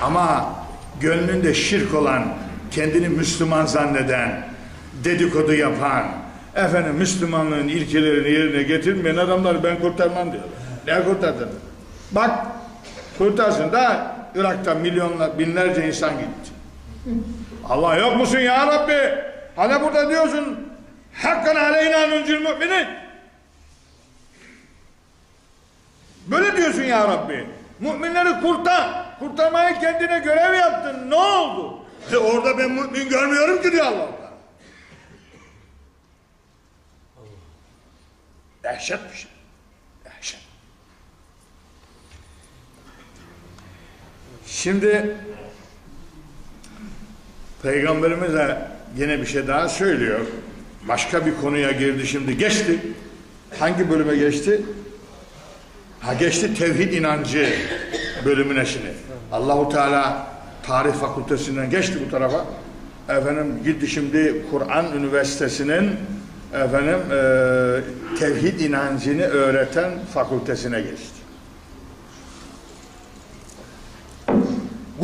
Ama gönlünde şirk olan, kendini Müslüman zanneden, dedikodu yapan, efendim Müslümanlığın ilkelerini yerine getirmeyen adamları ben kurtarmam diyorlar. Ne kurtardın? Bak kurtarsın da Irak'ta milyonlar, binlerce insan gitti. Allah yok musun ya Rabbi? Hala burada diyorsun Hakkan aleyna nuncil müminin. Böyle diyorsun ya Rabbi. Müminleri kurtar. Kurtarmayı kendine görev yaptın. Ne oldu? E orada ben mümin görmüyorum ki diyor Allah. Dehşet bir şey. Dehşet. Şimdi Peygamberimiz de yine bir şey daha söylüyor. Başka bir konuya girdi şimdi. Geçti. Hangi bölüme geçti? Ha geçti tevhid inancı bölümüne şimdi. Allahu Teala tarih fakültesinden geçti bu tarafa. Efendim gitti şimdi Kur'an Üniversitesi'nin efendim e, tevhid inancını öğreten fakültesine geçti.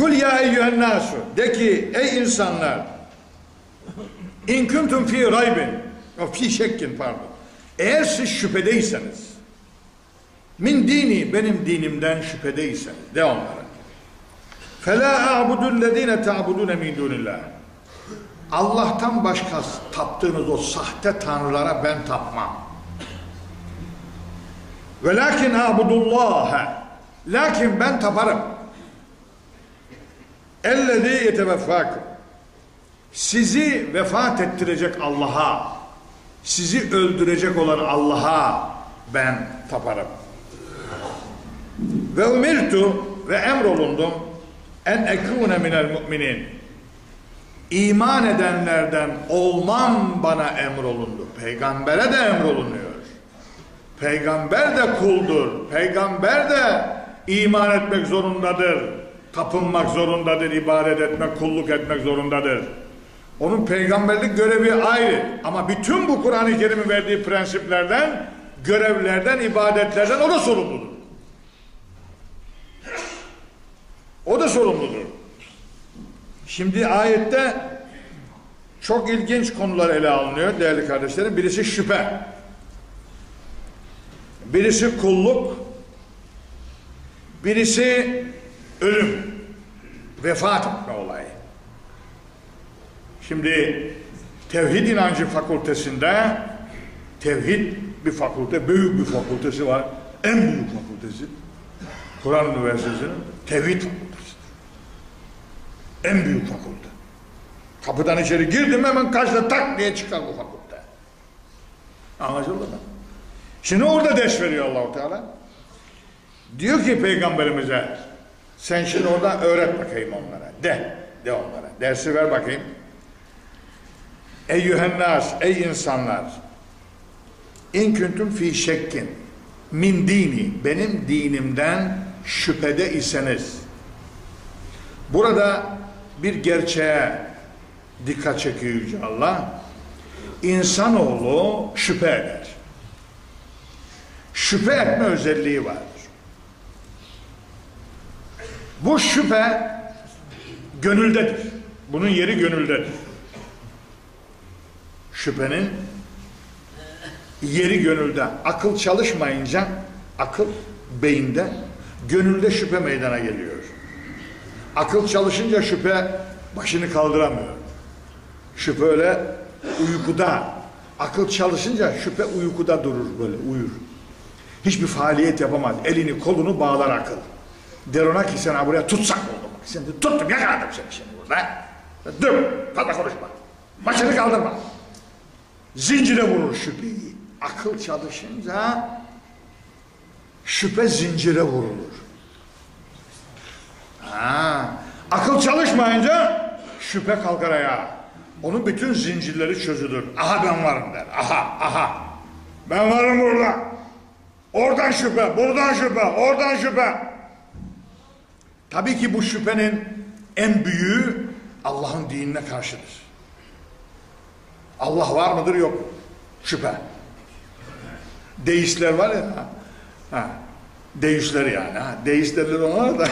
Kul ya eyyühen nasu. De ki ey insanlar. İn kuntum fi raybin. Fi şekkin pardon. Eğer siz şüphedeyseniz. Min dini benim dinimden şüphedeyseniz. De onlara. Fela a'budullezine ta'budune min dunillah. Allah'tan başka taptığınız o sahte tanrılara ben tapmam. Velakin abudullaha. Lakin ben taparım. Ellezî yeteveffâk. Sizi vefat ettirecek Allah'a, sizi öldürecek olan Allah'a ben taparım. Ve umirtu ve emrolundum en ekûne minel mu'minin. İman edenlerden olmam bana emrolundu. Peygambere de emrolunuyor. Peygamber de kuldur. Peygamber de iman etmek zorundadır Tapınmak zorundadır. ibadet etmek, kulluk etmek zorundadır. Onun peygamberlik görevi ayrı. Ama bütün bu Kur'an-ı Kerim'in verdiği prensiplerden, görevlerden, ibadetlerden o da sorumludur. O da sorumludur. Şimdi ayette çok ilginç konular ele alınıyor değerli kardeşlerim. Birisi şüphe. Birisi kulluk. Birisi ölüm. Vefat etme olayı. Şimdi Tevhid inancı fakültesinde tevhid bir fakülte, büyük bir fakültesi var. En büyük fakültesi. Kur'an Üniversitesi'nin tevhid fakültesi. En büyük fakülte. Kapıdan içeri girdim hemen karşıda tak diye çıkar bu fakülte. Anlaşıldı mı? Şimdi orada ders veriyor Allahu Teala. Diyor ki peygamberimize sen şimdi orada öğret bakayım onlara. De. De onlara. Dersi ver bakayım. Eyyühennas, ey insanlar. İn küntüm fi şekkin. Min dini. Benim dinimden şüphede iseniz. Burada bir gerçeğe dikkat çekiyor Yüce Allah. İnsanoğlu şüphe eder. Şüphe etme özelliği vardır. Bu şüphe gönüldedir. Bunun yeri gönüldedir. Şüphenin yeri gönülde. Akıl çalışmayınca akıl beyinde, gönülde şüphe meydana geliyor. Akıl çalışınca şüphe başını kaldıramıyor. Şüphe öyle uykuda. Akıl çalışınca şüphe uykuda durur böyle uyur. Hiçbir faaliyet yapamaz. Elini kolunu bağlar akıl. Der ona ki sen buraya tutsak oldu. Sen de tuttum yakaladım seni şimdi burada. Dur fazla konuşma. Başını kaldırma. Zincire vurur şüpheyi. Akıl çalışınca şüphe zincire vurulur. Ha, akıl çalışmayınca şüphe kalkar ayağa. Onun bütün zincirleri çözülür. Aha ben varım der. Aha, aha. Ben varım burada. Oradan şüphe, buradan şüphe, oradan şüphe. Tabii ki bu şüphenin en büyüğü Allah'ın dinine karşıdır. Allah var mıdır yok mu? Şüphe. Deistler var ya. Ha. Deistler yani. Ha. Deist derler onlar da.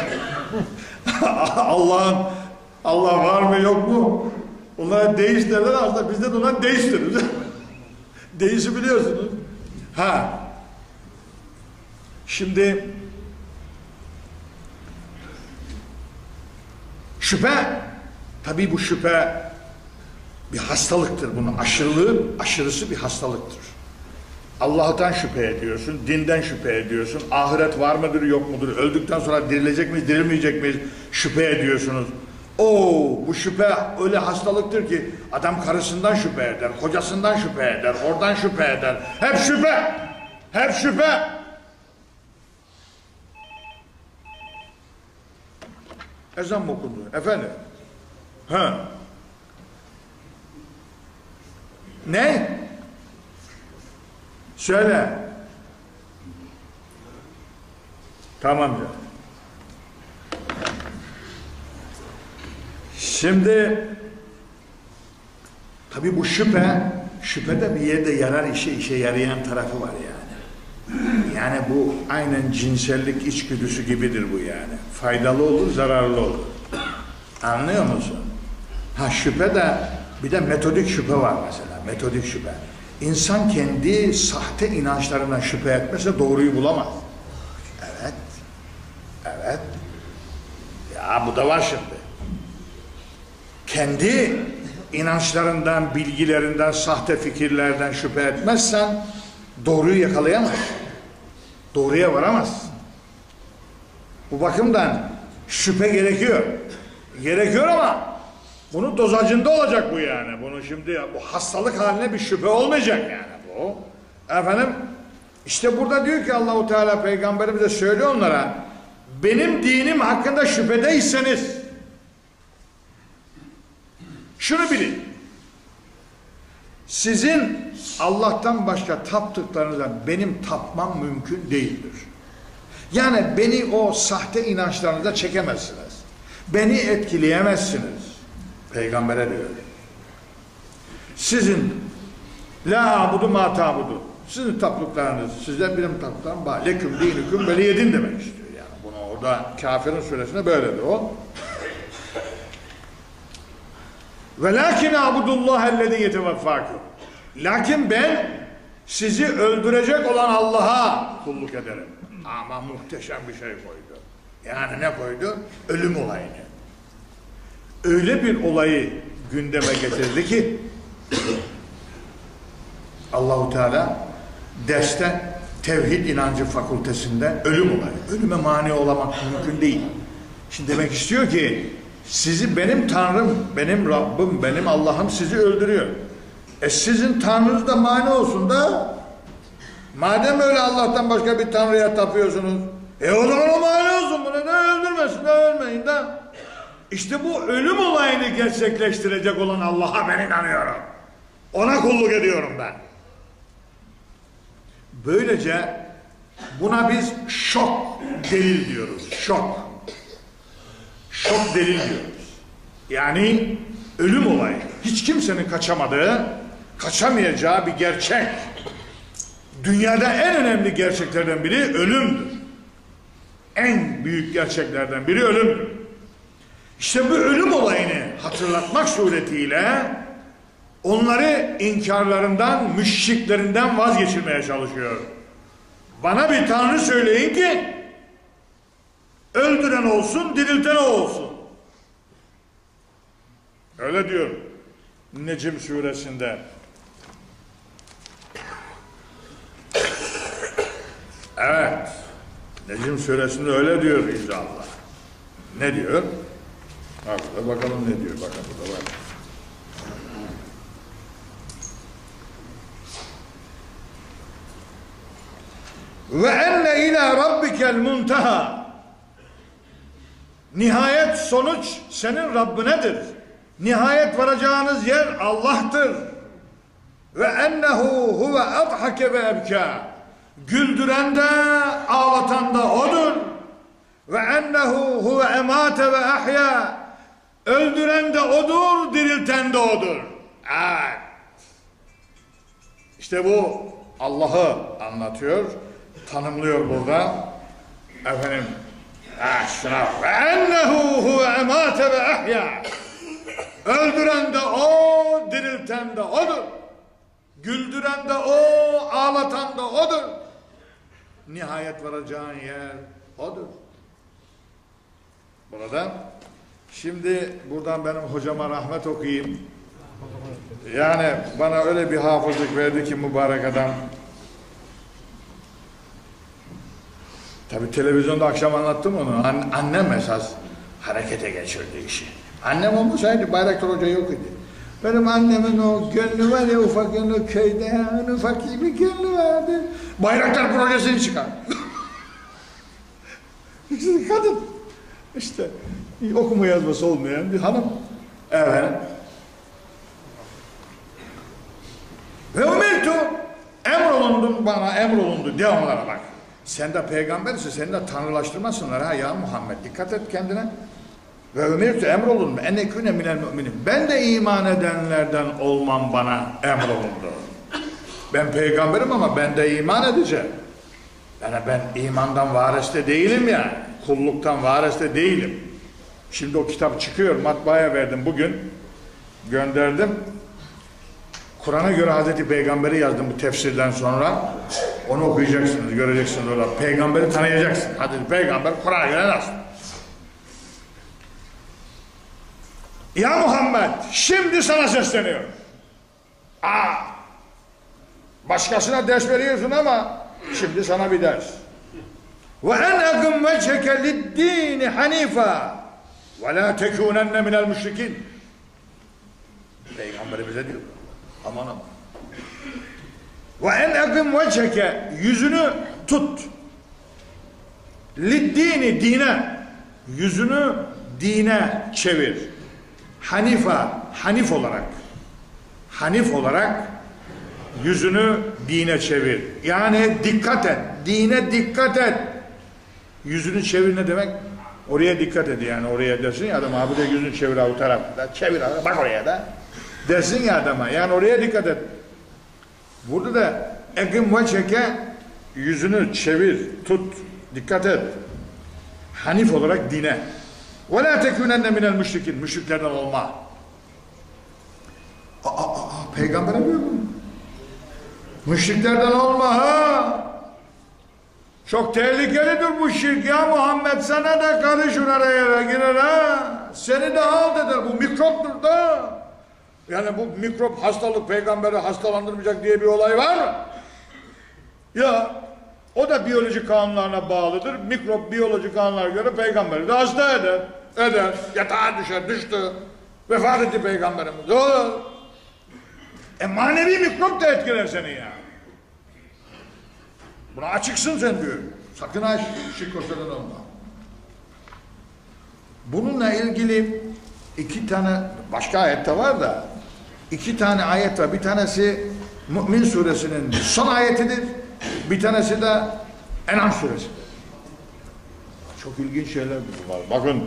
Allah'ın Allah var mı yok mu? Onlar deist derler aslında biz de ona deist deriz. Deist'i biliyorsunuz. Ha. Şimdi şüphe tabii bu şüphe bir hastalıktır bunun aşırılığı aşırısı bir hastalıktır. Allah'tan şüphe ediyorsun, dinden şüphe ediyorsun, ahiret var mıdır yok mudur, öldükten sonra dirilecek miyiz, dirilmeyecek miyiz şüphe ediyorsunuz. Oo bu şüphe öyle hastalıktır ki adam karısından şüphe eder, kocasından şüphe eder, oradan şüphe eder. Hep şüphe, hep şüphe. Ezan mı okundu? Efendim? Ha. Ne? Söyle. Tamam canım. Şimdi tabi bu şüphe şüphede bir yerde yarar işe işe yarayan tarafı var yani. Yani bu aynen cinsellik içgüdüsü gibidir bu yani. Faydalı olur, zararlı olur. Anlıyor musun? Ha şüphe de bir de metodik şüphe var mesela. Metodik şüphe. İnsan kendi sahte inançlarından şüphe etmese doğruyu bulamaz. Evet. Evet. Ya bu da var şimdi. Kendi inançlarından, bilgilerinden, sahte fikirlerden şüphe etmezsen doğruyu yakalayamaz. Doğruya varamaz. Bu bakımdan şüphe gerekiyor. Gerekiyor ama Bunu dozacında olacak bu yani. Bunu şimdi bu hastalık haline bir şüphe olmayacak yani bu. Efendim işte burada diyor ki Allahu Teala peygamberimize söylüyor onlara benim dinim hakkında şüphedeyseniz şunu bilin. Sizin Allah'tan başka taptıklarınıza benim tapmam mümkün değildir. Yani beni o sahte inançlarınıza çekemezsiniz. Beni etkileyemezsiniz. Peygamber'e diyor. Sizin la abudu ma tabudu. Sizin taptıklarınız, sizler benim taptıklarım var. Leküm dinüküm beliyedin demek istiyor yani. Bunu orada kafirin suresinde böyledir o. Ve lakin abudullah ellezî yeteveffâküm. Lakin ben sizi öldürecek olan Allah'a kulluk ederim. Ama muhteşem bir şey koydu. Yani ne koydu? Ölüm olayını. Öyle bir olayı gündeme getirdi ki Allahu Teala derste tevhid inancı fakültesinde ölüm olayı. Ölüme mani olamak mümkün değil. Şimdi demek istiyor ki sizi benim Tanrım, benim Rabbim, benim Allah'ım sizi öldürüyor. E sizin Tanrınız da mani olsun da madem öyle Allah'tan başka bir Tanrı'ya tapıyorsunuz e o zaman o mani olsun bunu da öldürmesin de ölmeyin de. İşte bu ölüm olayını gerçekleştirecek olan Allah'a ben inanıyorum. Ona kulluk ediyorum ben. Böylece buna biz şok delil diyoruz. Şok. Şok delil diyoruz. Yani ölüm olayı. Hiç kimsenin kaçamadığı, kaçamayacağı bir gerçek. Dünyada en önemli gerçeklerden biri ölümdür. En büyük gerçeklerden biri ölümdür. İşte bu ölüm olayını hatırlatmak suretiyle onları inkarlarından, müşriklerinden vazgeçirmeye çalışıyor. Bana bir tanrı söyleyin ki öldüren olsun, dirilten o olsun. Öyle diyor Necim suresinde. Evet. Necim suresinde öyle diyor inşallah. Ne diyor? Hadi bakalım ne diyor. Bakın burada var. Ve enne ila rabbikel muntaha. Nihayet sonuç senin Rabbinedir. Nihayet varacağınız yer Allah'tır. Ve ennehu huve adhake ve ebka. Güldüren de ağlatan da odur. Ve ennehu huve emate ve ahya. Öldüren de odur, dirilten de odur. Evet. İşte bu Allah'ı anlatıyor, tanımlıyor burada. Efendim, ve ennehu huve emate ve ahya. Öldüren de o, dirilten de odur. Güldüren de o, ağlatan da odur. Nihayet varacağın yer odur. Burada şimdi buradan benim hocama rahmet okuyayım. Yani bana öyle bir hafızlık verdi ki mübarek adam. Tabi televizyonda akşam anlattım onu. An annem esas harekete geçirdi işi. Annem olmasaydı Bayraktar Hoca yok idi. Benim annemin o gönlü var ya ufak gönlü köyde en ufak bir gönlü vardı. Bayraktar projesini çıkar. kadın. İşte okuma yazması olmayan bir hanım. Evet. Ve umirtu emrolundum bana emrolundu devamlara bak. Sen de peygambersin, seni de tanrılaştırmasınlar ha ya Muhammed. Dikkat et kendine. Ve umirtu emrolundum en ekune minel müminin. Ben de iman edenlerden olmam bana emrolundu. Ben peygamberim ama ben de iman edeceğim. Yani ben imandan variste değilim ya. Kulluktan variste değilim. Şimdi o kitap çıkıyor. Matbaaya verdim bugün. Gönderdim. Kur'an'a göre Hazreti Peygamber'i yazdım bu tefsirden sonra. Onu okuyacaksınız, göreceksiniz orada. Peygamberi tanıyacaksın. Hazreti Peygamber Kur'an'a göre nasıl? Ya Muhammed şimdi sana sesleniyorum. Aa, başkasına ders veriyorsun ama şimdi sana bir ders. Ve en agım vecheke lid-dini hanifa ve la tekunenne minel müşrikin. Peygamberimize diyor. Aman aman. Ve en ekim veçeke yüzünü tut. Liddini dine yüzünü dine çevir. Hanifa, hanif olarak hanif olarak yüzünü dine çevir. Yani dikkat et. Dine dikkat et. Yüzünü çevir ne demek? Oraya dikkat et yani oraya dersin ya adam abi de yüzünü çevir o tarafta. Çevir bak oraya da. Dersin ya adama yani oraya dikkat et. Burada da ekim ve çeke yüzünü çevir, tut, dikkat et. Hanif olarak dine. Ve la tekunenne minel müşrikin. Müşriklerden olma. Aa, aa, aa, peygambere diyor mu? Müşriklerden olma ha. Çok tehlikelidir bu şirk ya Muhammed sana da karışır araya girer ha. Seni de halt eder bu mikroptur da. Yani bu mikrop hastalık peygamberi hastalandırmayacak diye bir olay var mı? Ya o da biyoloji kanunlarına bağlıdır. Mikrop biyoloji kanunlara göre peygamberi de hasta eder. Eder. Yatağa düşer. Düştü. Vefat etti peygamberimiz. Olur. E manevi mikrop da etkiler seni ya. Buna açıksın sen diyor. Sakın ha şirk koşadan olma. Bununla ilgili iki tane başka ayette var da iki tane ayet var. Bir tanesi Mümin suresinin son ayetidir. Bir tanesi de En'am suresi. Çok ilginç şeylerdir bunlar. Bakın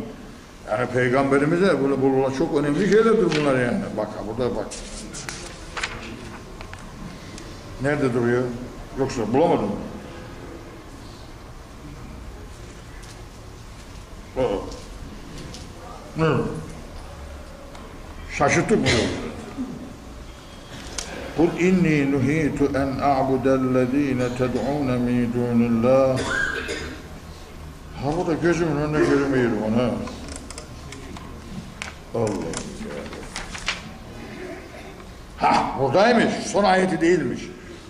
yani peygamberimize bunu, bunlar çok önemli şeylerdir bunlar yani. Bak burada bak. Nerede duruyor? Yoksa bulamadım? Aa. Ne? Şaşırtıp mı? Kul inni nuhitu en a'budellezine ted'un min dunillah. Ha bu gözümün önüne görmüyor onu. Allah Ha buradaymış. Son ayeti değilmiş.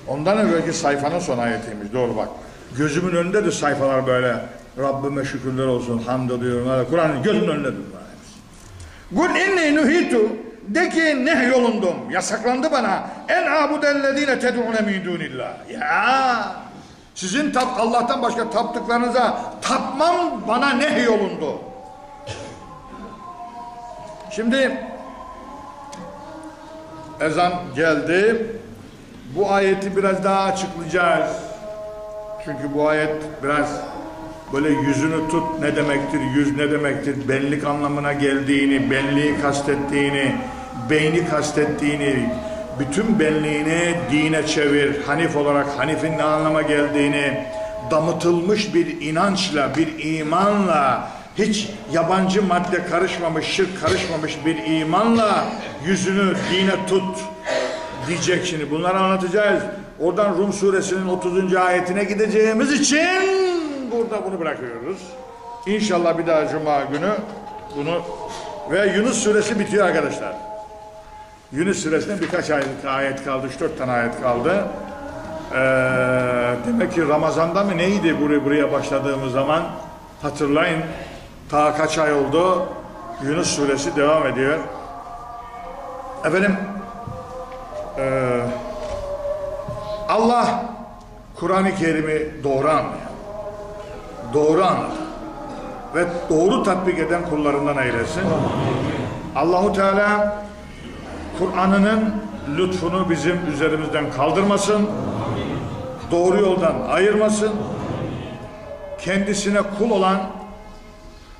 Ondan evvelki sayfanın son ayetiymiş. Doğru bak. Gözümün önünde de sayfalar böyle. Rabbime şükürler olsun. Hamd ediyorum. Kur'an'ın gözümün önündedir. Kul inni nuhitu de ki nehyolundum. Yasaklandı bana. En abudellezine ted'une min dunillah. Ya sizin tap Allah'tan başka taptıklarınıza tapmam bana nehyolundu. Şimdi ezan geldi. Bu ayeti biraz daha açıklayacağız. Çünkü bu ayet biraz böyle yüzünü tut ne demektir, yüz ne demektir, benlik anlamına geldiğini, benliği kastettiğini, beyni kastettiğini, bütün benliğini dine çevir, hanif olarak hanifin ne anlama geldiğini, damıtılmış bir inançla, bir imanla, hiç yabancı madde karışmamış, şirk karışmamış bir imanla yüzünü dine tut diyecek şimdi. Bunları anlatacağız. Oradan Rum suresinin 30. ayetine gideceğimiz için burada bunu bırakıyoruz. İnşallah bir daha cuma günü bunu ve Yunus suresi bitiyor arkadaşlar. Yunus suresinde birkaç ayet, ayet kaldı. 3-4 tane ayet kaldı. Ee, demek ki Ramazan'da mı neydi buraya, buraya başladığımız zaman hatırlayın. Ta kaç ay oldu? Yunus suresi devam ediyor. Efendim ee, Allah Kur'an-ı Kerim'i doğru anlıyor. Doğru anlar. Ve doğru tatbik eden kullarından eylesin. Allahu Teala Kur'an'ının lütfunu bizim üzerimizden kaldırmasın. Doğru yoldan ayırmasın. Kendisine kul olan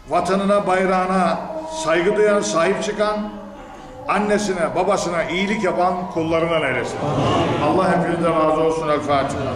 vatanına, bayrağına saygı duyan, sahip çıkan, annesine, babasına iyilik yapan kullarından eylesin. Allah hepinizden razı olsun. El Fatiha.